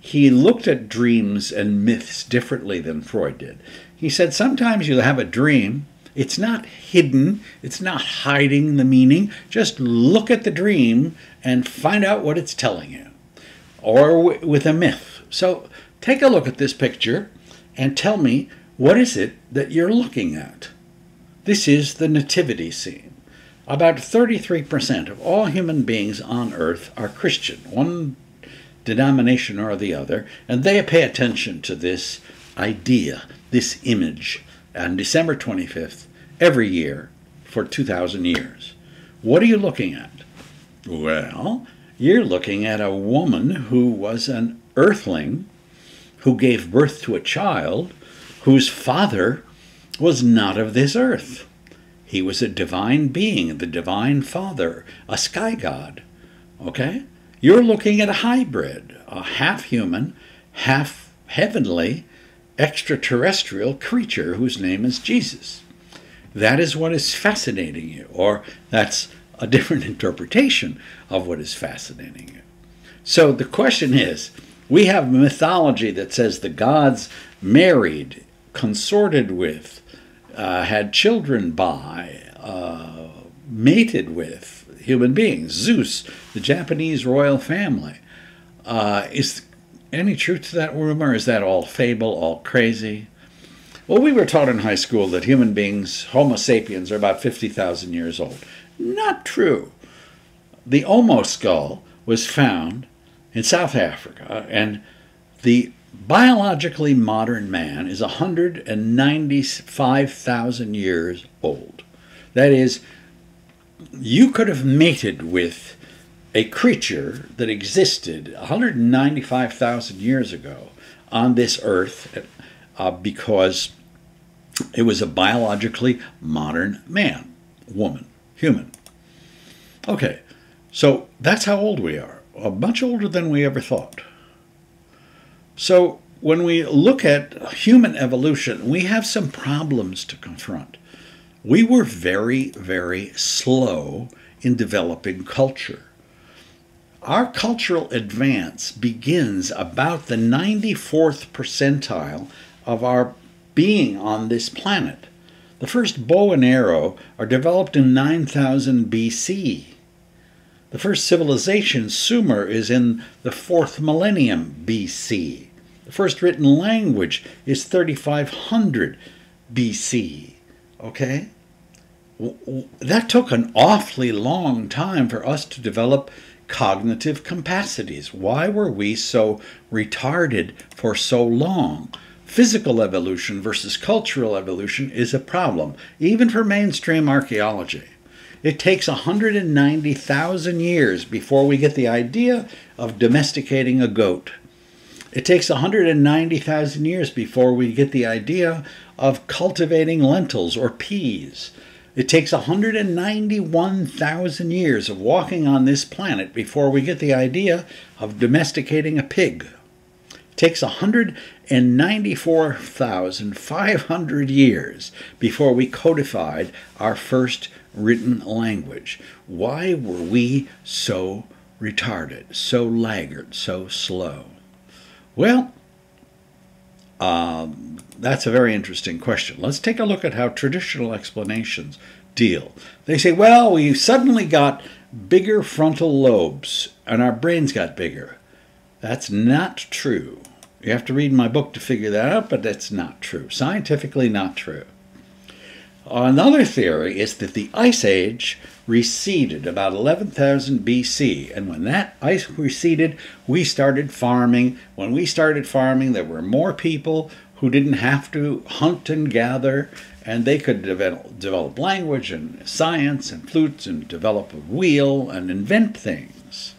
He looked at dreams and myths differently than Freud did. He said sometimes you'll have a dream. It's not hidden, it's not hiding the meaning. Just look at the dream and find out what it's telling you. Or with a myth. So take a look at this picture and tell me what is it that you're looking at. This is the nativity scene. About 33% of all human beings on earth are Christian, one denomination or the other, and they pay attention to this idea, this image, on December 25th every year for 2,000 years. What are you looking at? Well, you're looking at a woman who was an earthling who gave birth to a child whose father was not of this earth. He was a divine being, the divine father, a sky god. Okay? You're looking at a hybrid, a half human, half heavenly, extraterrestrial creature whose name is Jesus. That is what is fascinating you, or that's a different <laughs> interpretation of what is fascinating you. So the question is We have mythology that says the gods married, consorted with, uh, had children by, uh, mated with human beings. Zeus, the Japanese royal family. Uh, is any truth to that rumor? Is that all fable, all crazy? Well, we were taught in high school that human beings, Homo sapiens, are about 50,000 years old. Not true. The Omo skull was found in South Africa, and the biologically modern man is 195,000 years old. That is, you could have mated with a creature that existed 195,000 years ago on this earth uh, because it was a biologically modern man, woman, human. Okay, so that's how old we are, uh, much older than we ever thought. So when we look at human evolution, we have some problems to confront. We were very, very slow in developing culture. Our cultural advance begins about the 94th percentile of our being on this planet. The first bow and arrow are developed in 9000 BC. The first civilization, Sumer, is in the fourth millennium BC. The first written language is 3500 BC. Okay? That took an awfully long time for us to develop cognitive capacities. Why were we so retarded for so long? Physical evolution versus cultural evolution is a problem, even for mainstream archaeology. It takes 190,000 years before we get the idea of domesticating a goat. It takes 190,000 years before we get the idea of cultivating lentils or peas. It takes 191,000 years of walking on this planet before we get the idea of domesticating a pig. Takes 194,500 years before we codified our first written language. Why were we so retarded, so laggard, so slow? Well, um, that's a very interesting question. Let's take a look at how traditional explanations deal. They say, well, we suddenly got bigger frontal lobes and our brains got bigger. That's not true. You have to read my book to figure that out, but that's not true. Scientifically, not true. Another theory is that the Ice Age receded about 11,000 BC. And when that ice receded, we started farming. When we started farming, there were more people who didn't have to hunt and gather, and they could develop, develop language and science and flutes and develop a wheel and invent things.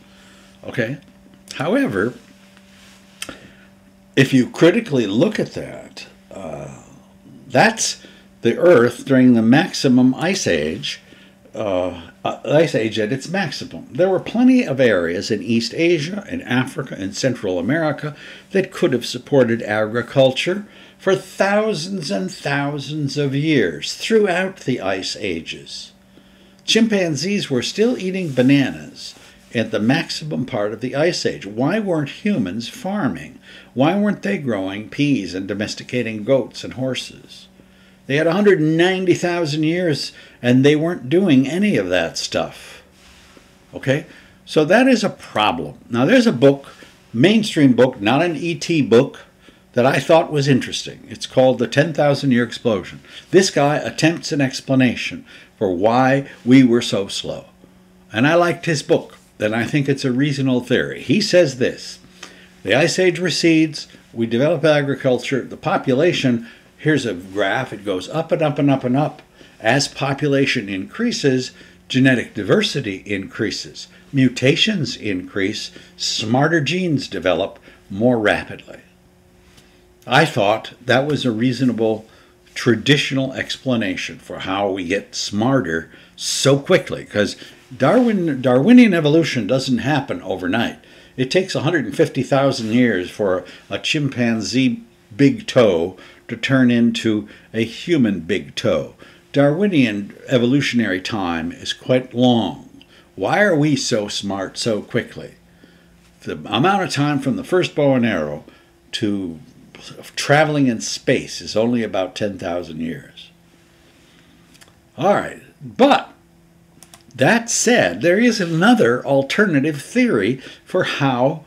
Okay? However, if you critically look at that, uh, that's the Earth during the maximum ice age uh, ice age at its maximum. There were plenty of areas in East Asia, in Africa, and Central America that could have supported agriculture for thousands and thousands of years throughout the ice ages. Chimpanzees were still eating bananas at the maximum part of the ice age. Why weren't humans farming? Why weren't they growing peas and domesticating goats and horses? They had 190,000 years and they weren't doing any of that stuff. Okay? So that is a problem. Now, there's a book, mainstream book, not an ET book, that I thought was interesting. It's called The 10,000 Year Explosion. This guy attempts an explanation for why we were so slow. And I liked his book, and I think it's a reasonable theory. He says this The Ice Age recedes, we develop agriculture, the population Here's a graph. It goes up and up and up and up. As population increases, genetic diversity increases. Mutations increase. Smarter genes develop more rapidly. I thought that was a reasonable traditional explanation for how we get smarter so quickly because Darwin Darwinian evolution doesn't happen overnight. It takes 150,000 years for a chimpanzee big toe to turn into a human big toe. Darwinian evolutionary time is quite long. Why are we so smart so quickly? the amount of time from the first bow and arrow to traveling in space is only about 10,000 years. All right, but that said, there is another alternative theory for how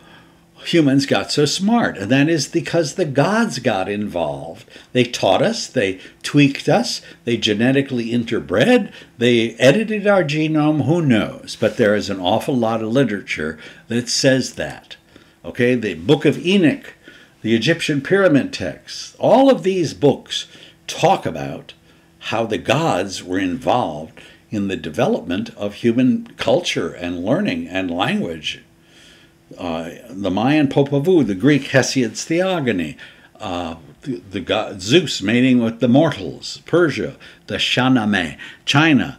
humans got so smart, and that is because the gods got involved. They taught us, they tweaked us, they genetically interbred, they edited our genome, who knows? But there is an awful lot of literature that says that. Okay, the Book of Enoch, the Egyptian pyramid texts, all of these books talk about how the gods were involved in the development of human culture and learning and language uh, the Mayan Popol Vuh, the Greek Hesiod's Theogony, uh, the, the god Zeus mating with the mortals, Persia, the Shahnameh, China,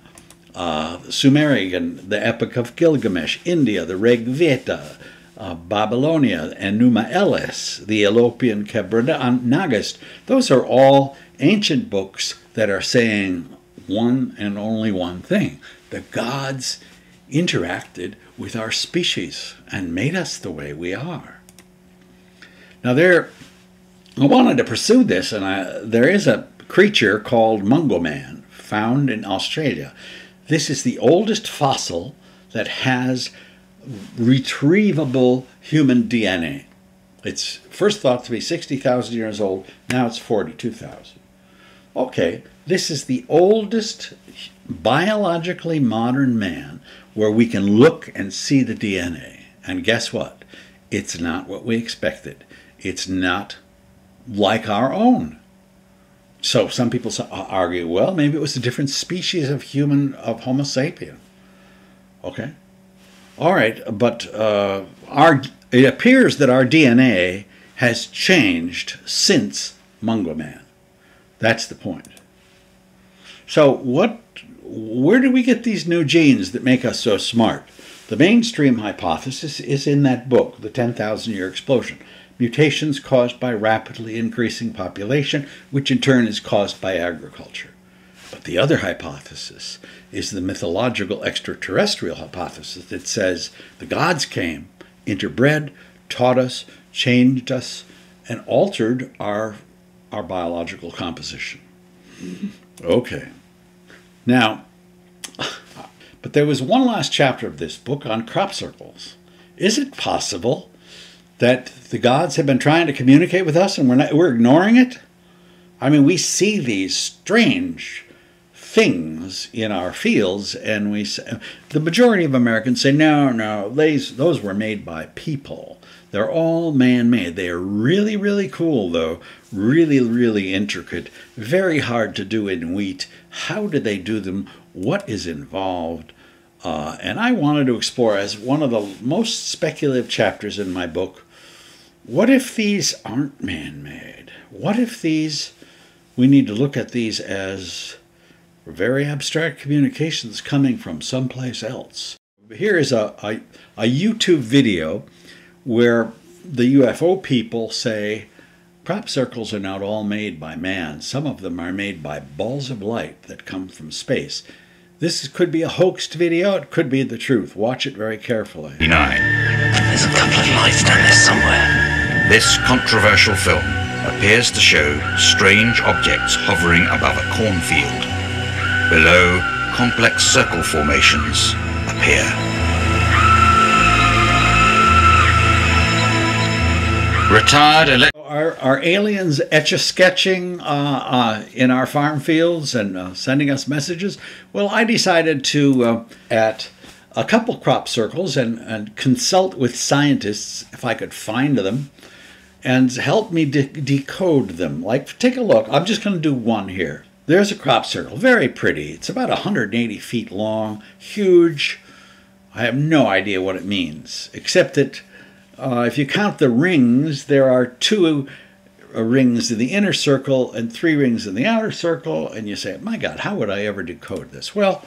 uh, Sumerian, the Epic of Gilgamesh, India, the Rig Veda, uh, Babylonia, Enuma Elish, the Ethiopian Kebra Nagast. Those are all ancient books that are saying one and only one thing. The gods interacted with our species and made us the way we are. Now, there, I wanted to pursue this, and I, there is a creature called Mungo Man found in Australia. This is the oldest fossil that has retrievable human DNA. It's first thought to be 60,000 years old, now it's 42,000. Okay, this is the oldest biologically modern man where we can look and see the DNA. And guess what? It's not what we expected. It's not like our own. So some people argue, well, maybe it was a different species of human, of Homo sapien. Okay. All right, but uh, our, it appears that our DNA has changed since Mungo Man. That's the point. So what where do we get these new genes that make us so smart? The mainstream hypothesis is in that book, The 10,000 Year Explosion. Mutations caused by rapidly increasing population, which in turn is caused by agriculture. But the other hypothesis is the mythological extraterrestrial hypothesis that says the gods came, interbred, taught us, changed us, and altered our, our biological composition. Okay. Now, but there was one last chapter of this book on crop circles. Is it possible that the gods have been trying to communicate with us and we're, not, we're ignoring it? I mean, we see these strange things in our fields, and we the majority of Americans say, no, no, those were made by people. They're all man made. They are really, really cool, though. Really, really intricate. Very hard to do in wheat. How do they do them? What is involved? Uh, and I wanted to explore, as one of the most speculative chapters in my book, what if these aren't man made? What if these, we need to look at these as very abstract communications coming from someplace else? Here is a, a, a YouTube video where the UFO people say crop circles are not all made by man. Some of them are made by balls of light that come from space. This could be a hoaxed video, it could be the truth. Watch it very carefully. Nine. There's a couple of lights down there somewhere. This controversial film appears to show strange objects hovering above a cornfield. Below, complex circle formations appear. Retired are, are aliens etch a sketching uh, uh, in our farm fields and uh, sending us messages? Well, I decided to, uh, at a couple crop circles, and, and consult with scientists if I could find them and help me de- decode them. Like, take a look. I'm just going to do one here. There's a crop circle, very pretty. It's about 180 feet long, huge. I have no idea what it means, except that uh, if you count the rings, there are two uh, rings in the inner circle and three rings in the outer circle. And you say, my God, how would I ever decode this? Well,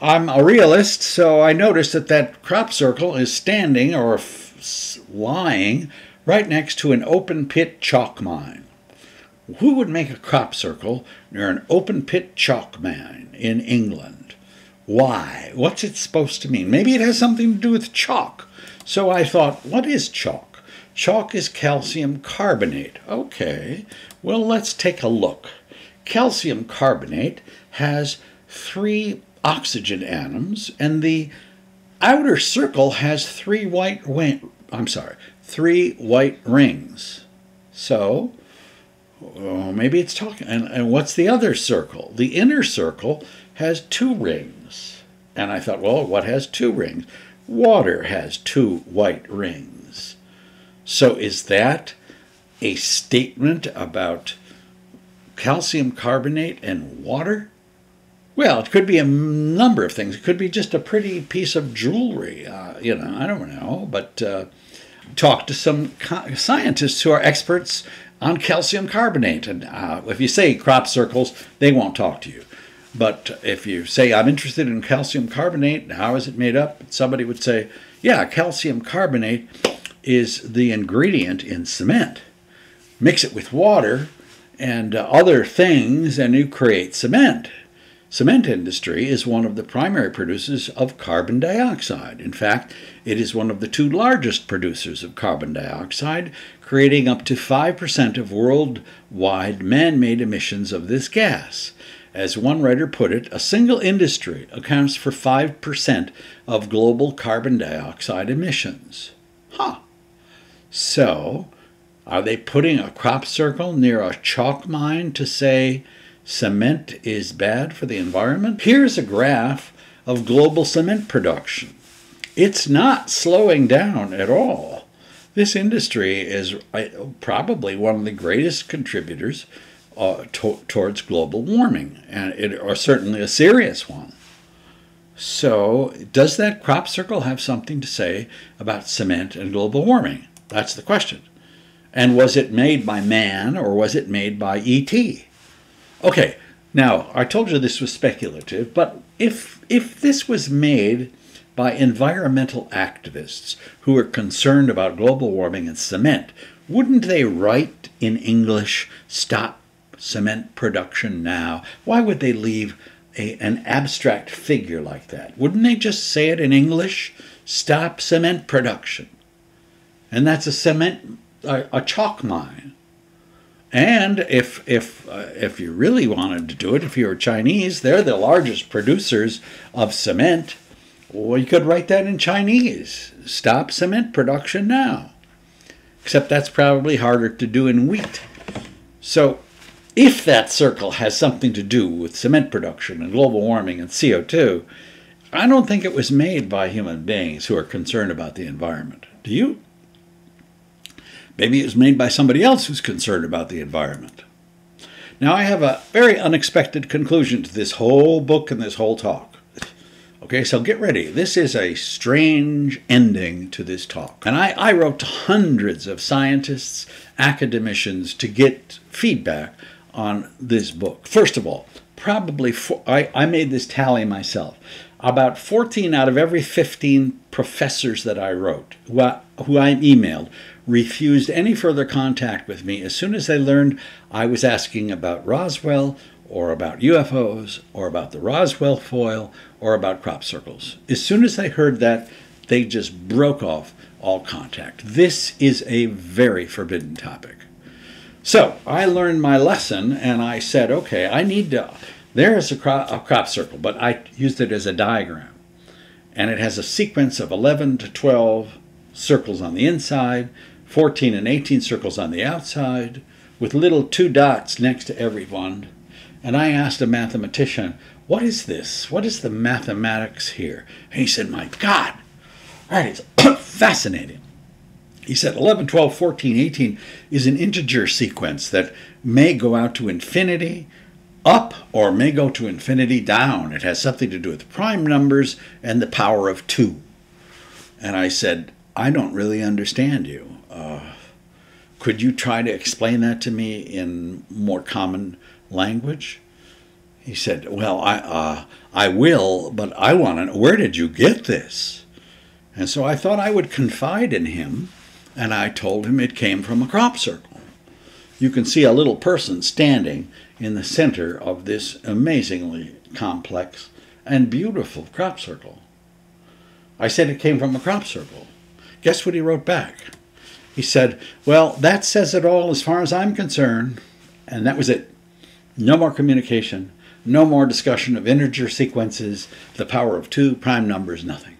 I'm a realist, so I noticed that that crop circle is standing or lying right next to an open pit chalk mine. Who would make a crop circle near an open pit chalk mine in England? Why? What's it supposed to mean? Maybe it has something to do with chalk. So I thought, what is chalk? Chalk is calcium carbonate. Okay, well, let's take a look. Calcium carbonate has three oxygen atoms, and the outer circle has three white I'm sorry, three white rings. So, oh, maybe it's talking. And, and what's the other circle? The inner circle has two rings. And I thought, well, what has two rings? Water has two white rings. So is that a statement about calcium carbonate and water? Well, it could be a number of things. It could be just a pretty piece of jewelry. Uh, you know, I don't know. But uh, talk to some scientists who are experts on calcium carbonate. And uh, if you say crop circles, they won't talk to you. But if you say, I'm interested in calcium carbonate, how is it made up? Somebody would say, yeah, calcium carbonate is the ingredient in cement. Mix it with water and uh, other things, and you create cement. Cement industry is one of the primary producers of carbon dioxide. In fact, it is one of the two largest producers of carbon dioxide, creating up to 5% of worldwide man-made emissions of this gas. As one writer put it, a single industry accounts for 5% of global carbon dioxide emissions. Huh. So, are they putting a crop circle near a chalk mine to say cement is bad for the environment? Here's a graph of global cement production. It's not slowing down at all. This industry is uh, probably one of the greatest contributors uh, to towards global warming, and it, or certainly a serious one. So, does that crop circle have something to say about cement and global warming? That's the question. And was it made by man or was it made by ET? Okay, now I told you this was speculative, but if if this was made by environmental activists who are concerned about global warming and cement, wouldn't they write in English, stop cement production now? Why would they leave a, an abstract figure like that? Wouldn't they just say it in English? Stop cement production. And that's a cement, a, a chalk mine. And if if uh, if you really wanted to do it, if you were Chinese, they're the largest producers of cement. Well, you could write that in Chinese. Stop cement production now. Except that's probably harder to do in wheat. So, if that circle has something to do with cement production and global warming and CO2, I don't think it was made by human beings who are concerned about the environment. Do you? Maybe it was made by somebody else who's concerned about the environment. Now, I have a very unexpected conclusion to this whole book and this whole talk. Okay, so get ready. This is a strange ending to this talk. And I, I wrote to hundreds of scientists, academicians to get feedback on this book. First of all, probably, for, I, I made this tally myself. About 14 out of every 15 professors that I wrote, who I, who I emailed, refused any further contact with me as soon as they learned I was asking about Roswell or about UFOs or about the Roswell foil or about crop circles. As soon as they heard that, they just broke off all contact. This is a very forbidden topic. So I learned my lesson and I said, okay, I need to, there is a crop, a crop circle, but I used it as a diagram. And it has a sequence of 11 to 12 circles on the inside 14 and 18 circles on the outside with little two dots next to every one. And I asked a mathematician, what is this? What is the mathematics here? And he said, my God, that is <coughs> fascinating. He said 11, 12, 14, 18 is an integer sequence that may go out to infinity, up, or may go to infinity down. It has something to do with prime numbers and the power of 2. And I said, I don't really understand you. Uh, could you try to explain that to me in more common language? He said, Well, I, uh, I will, but I want to know where did you get this? And so I thought I would confide in him, and I told him it came from a crop circle. You can see a little person standing in the center of this amazingly complex and beautiful crop circle. I said it came from a crop circle. Guess what he wrote back? He said, Well, that says it all as far as I'm concerned. And that was it. No more communication, no more discussion of integer sequences, the power of two prime numbers, nothing.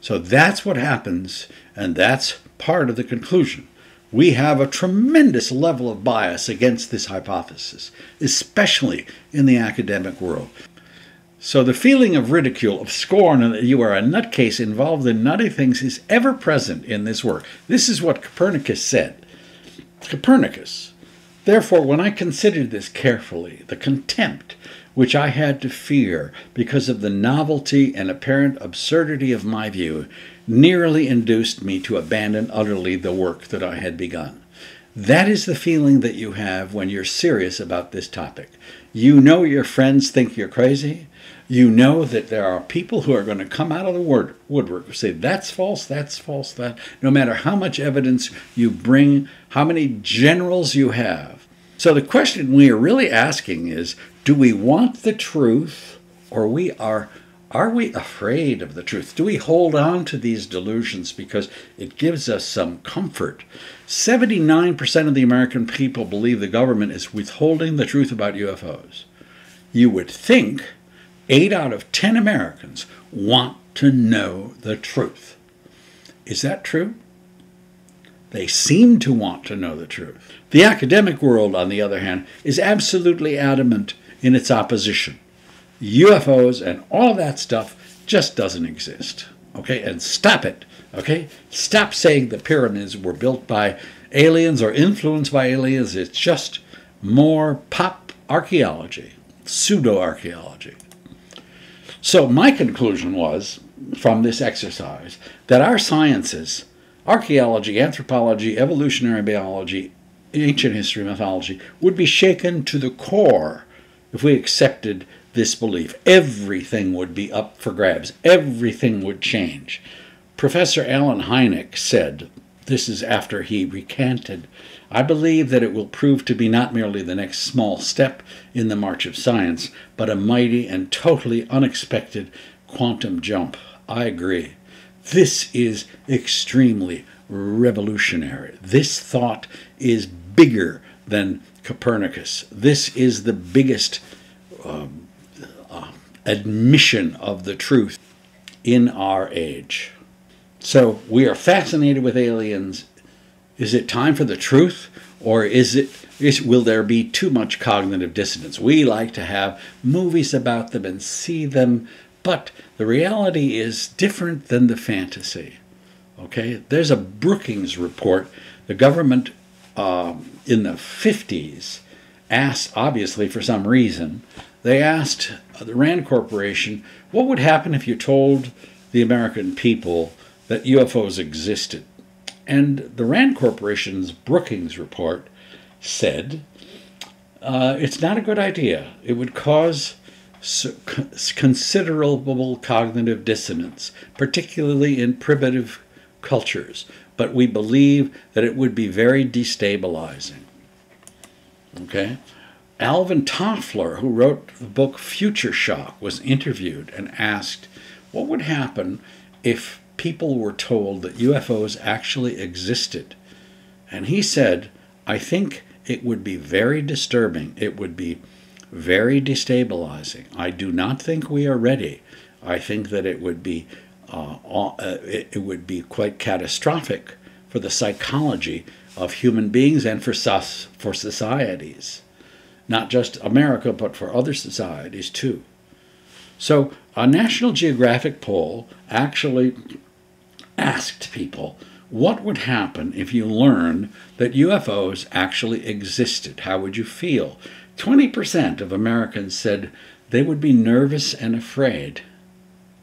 So that's what happens, and that's part of the conclusion. We have a tremendous level of bias against this hypothesis, especially in the academic world. So the feeling of ridicule, of scorn, and that you are a nutcase involved in nutty things is ever present in this work. This is what Copernicus said. Copernicus. Therefore, when I considered this carefully, the contempt which I had to fear because of the novelty and apparent absurdity of my view nearly induced me to abandon utterly the work that I had begun. That is the feeling that you have when you're serious about this topic. You know your friends think you're crazy you know that there are people who are going to come out of the wood, woodwork and say that's false, that's false, that no matter how much evidence you bring, how many generals you have. So the question we are really asking is do we want the truth or we are are we afraid of the truth? Do we hold on to these delusions because it gives us some comfort? 79% of the American people believe the government is withholding the truth about UFOs. You would think eight out of ten Americans want to know the truth. Is that true? They seem to want to know the truth. The academic world, on the other hand, is absolutely adamant in its opposition. UFOs and all that stuff just doesn't exist. Okay, and stop it. Okay, stop saying the pyramids were built by aliens or influenced by aliens. It's just more pop archaeology, pseudo archaeology. So, my conclusion was from this exercise that our sciences, archaeology, anthropology, evolutionary biology, ancient history, mythology, would be shaken to the core if we accepted this belief. Everything would be up for grabs, everything would change. Professor Allen Hynek said, this is after he recanted I believe that it will prove to be not merely the next small step in the march of science, but a mighty and totally unexpected quantum jump. I agree. This is extremely revolutionary. This thought is bigger than Copernicus. This is the biggest um, admission of the truth in our age. So we are fascinated with aliens is it time for the truth, or is it is, will there be too much cognitive dissonance? We like to have movies about them and see them, but the reality is different than the fantasy. Okay, there's a Brookings report. The government uh, in the 50s asked, obviously for some reason, they asked the Rand Corporation, what would happen if you told the American people that UFOs existed? And the Rand Corporation's Brookings report said uh, it's not a good idea. It would cause considerable cognitive dissonance, particularly in primitive cultures. But we believe that it would be very destabilizing. Okay? Alvin Toffler, who wrote the book Future Shock, was interviewed and asked what would happen if people were told that UFOs actually existed. And he said, I think it would be very disturbing. It would be very destabilizing. I do not think we are ready. I think that it would be uh, uh, it, would be quite catastrophic for the psychology of human beings and for for societies, not just America, but for other societies too. So a National Geographic poll actually asked people what would happen if you learned that UFOs actually existed. How would you feel? 20% of Americans said they would be nervous and afraid.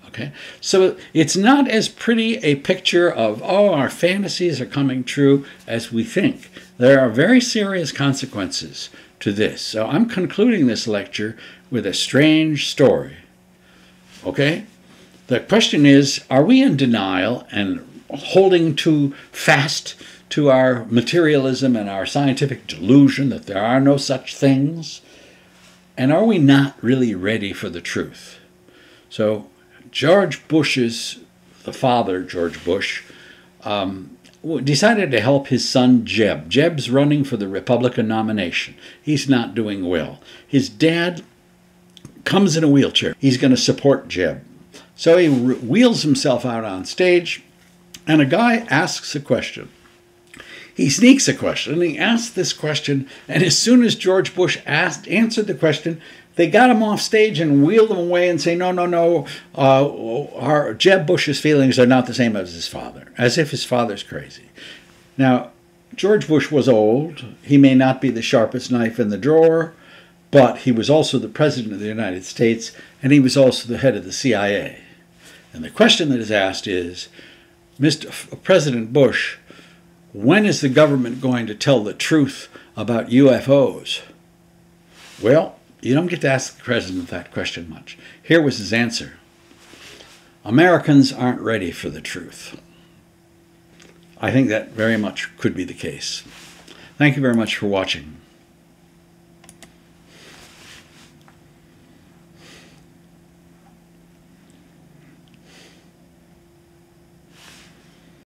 Okay? So it's not as pretty a picture of, oh, our fantasies are coming true as we think. There are very serious consequences to this. So I'm concluding this lecture with a strange story. Okay? The question is are we in denial and holding too fast to our materialism and our scientific delusion that there are no such things? And are we not really ready for the truth? So, George Bush's, the father, George Bush, um, decided to help his son Jeb. Jeb's running for the Republican nomination. He's not doing well. His dad comes in a wheelchair. He's going to support Jeb. So he wheels himself out on stage, and a guy asks a question. He sneaks a question, and he asks this question, and as soon as George Bush asked, answered the question, they got him off stage and wheeled him away and say, no, no, no, uh, our, Jeb Bush's feelings are not the same as his father, as if his father's crazy. Now, George Bush was old. He may not be the sharpest knife in the drawer, but he was also the President of the United States, and he was also the head of the CIA. And the question that is asked is, Mr. President Bush, when is the government going to tell the truth about UFOs? Well, you don't get to ask the president that question much. Here was his answer Americans aren't ready for the truth. I think that very much could be the case. Thank you very much for watching.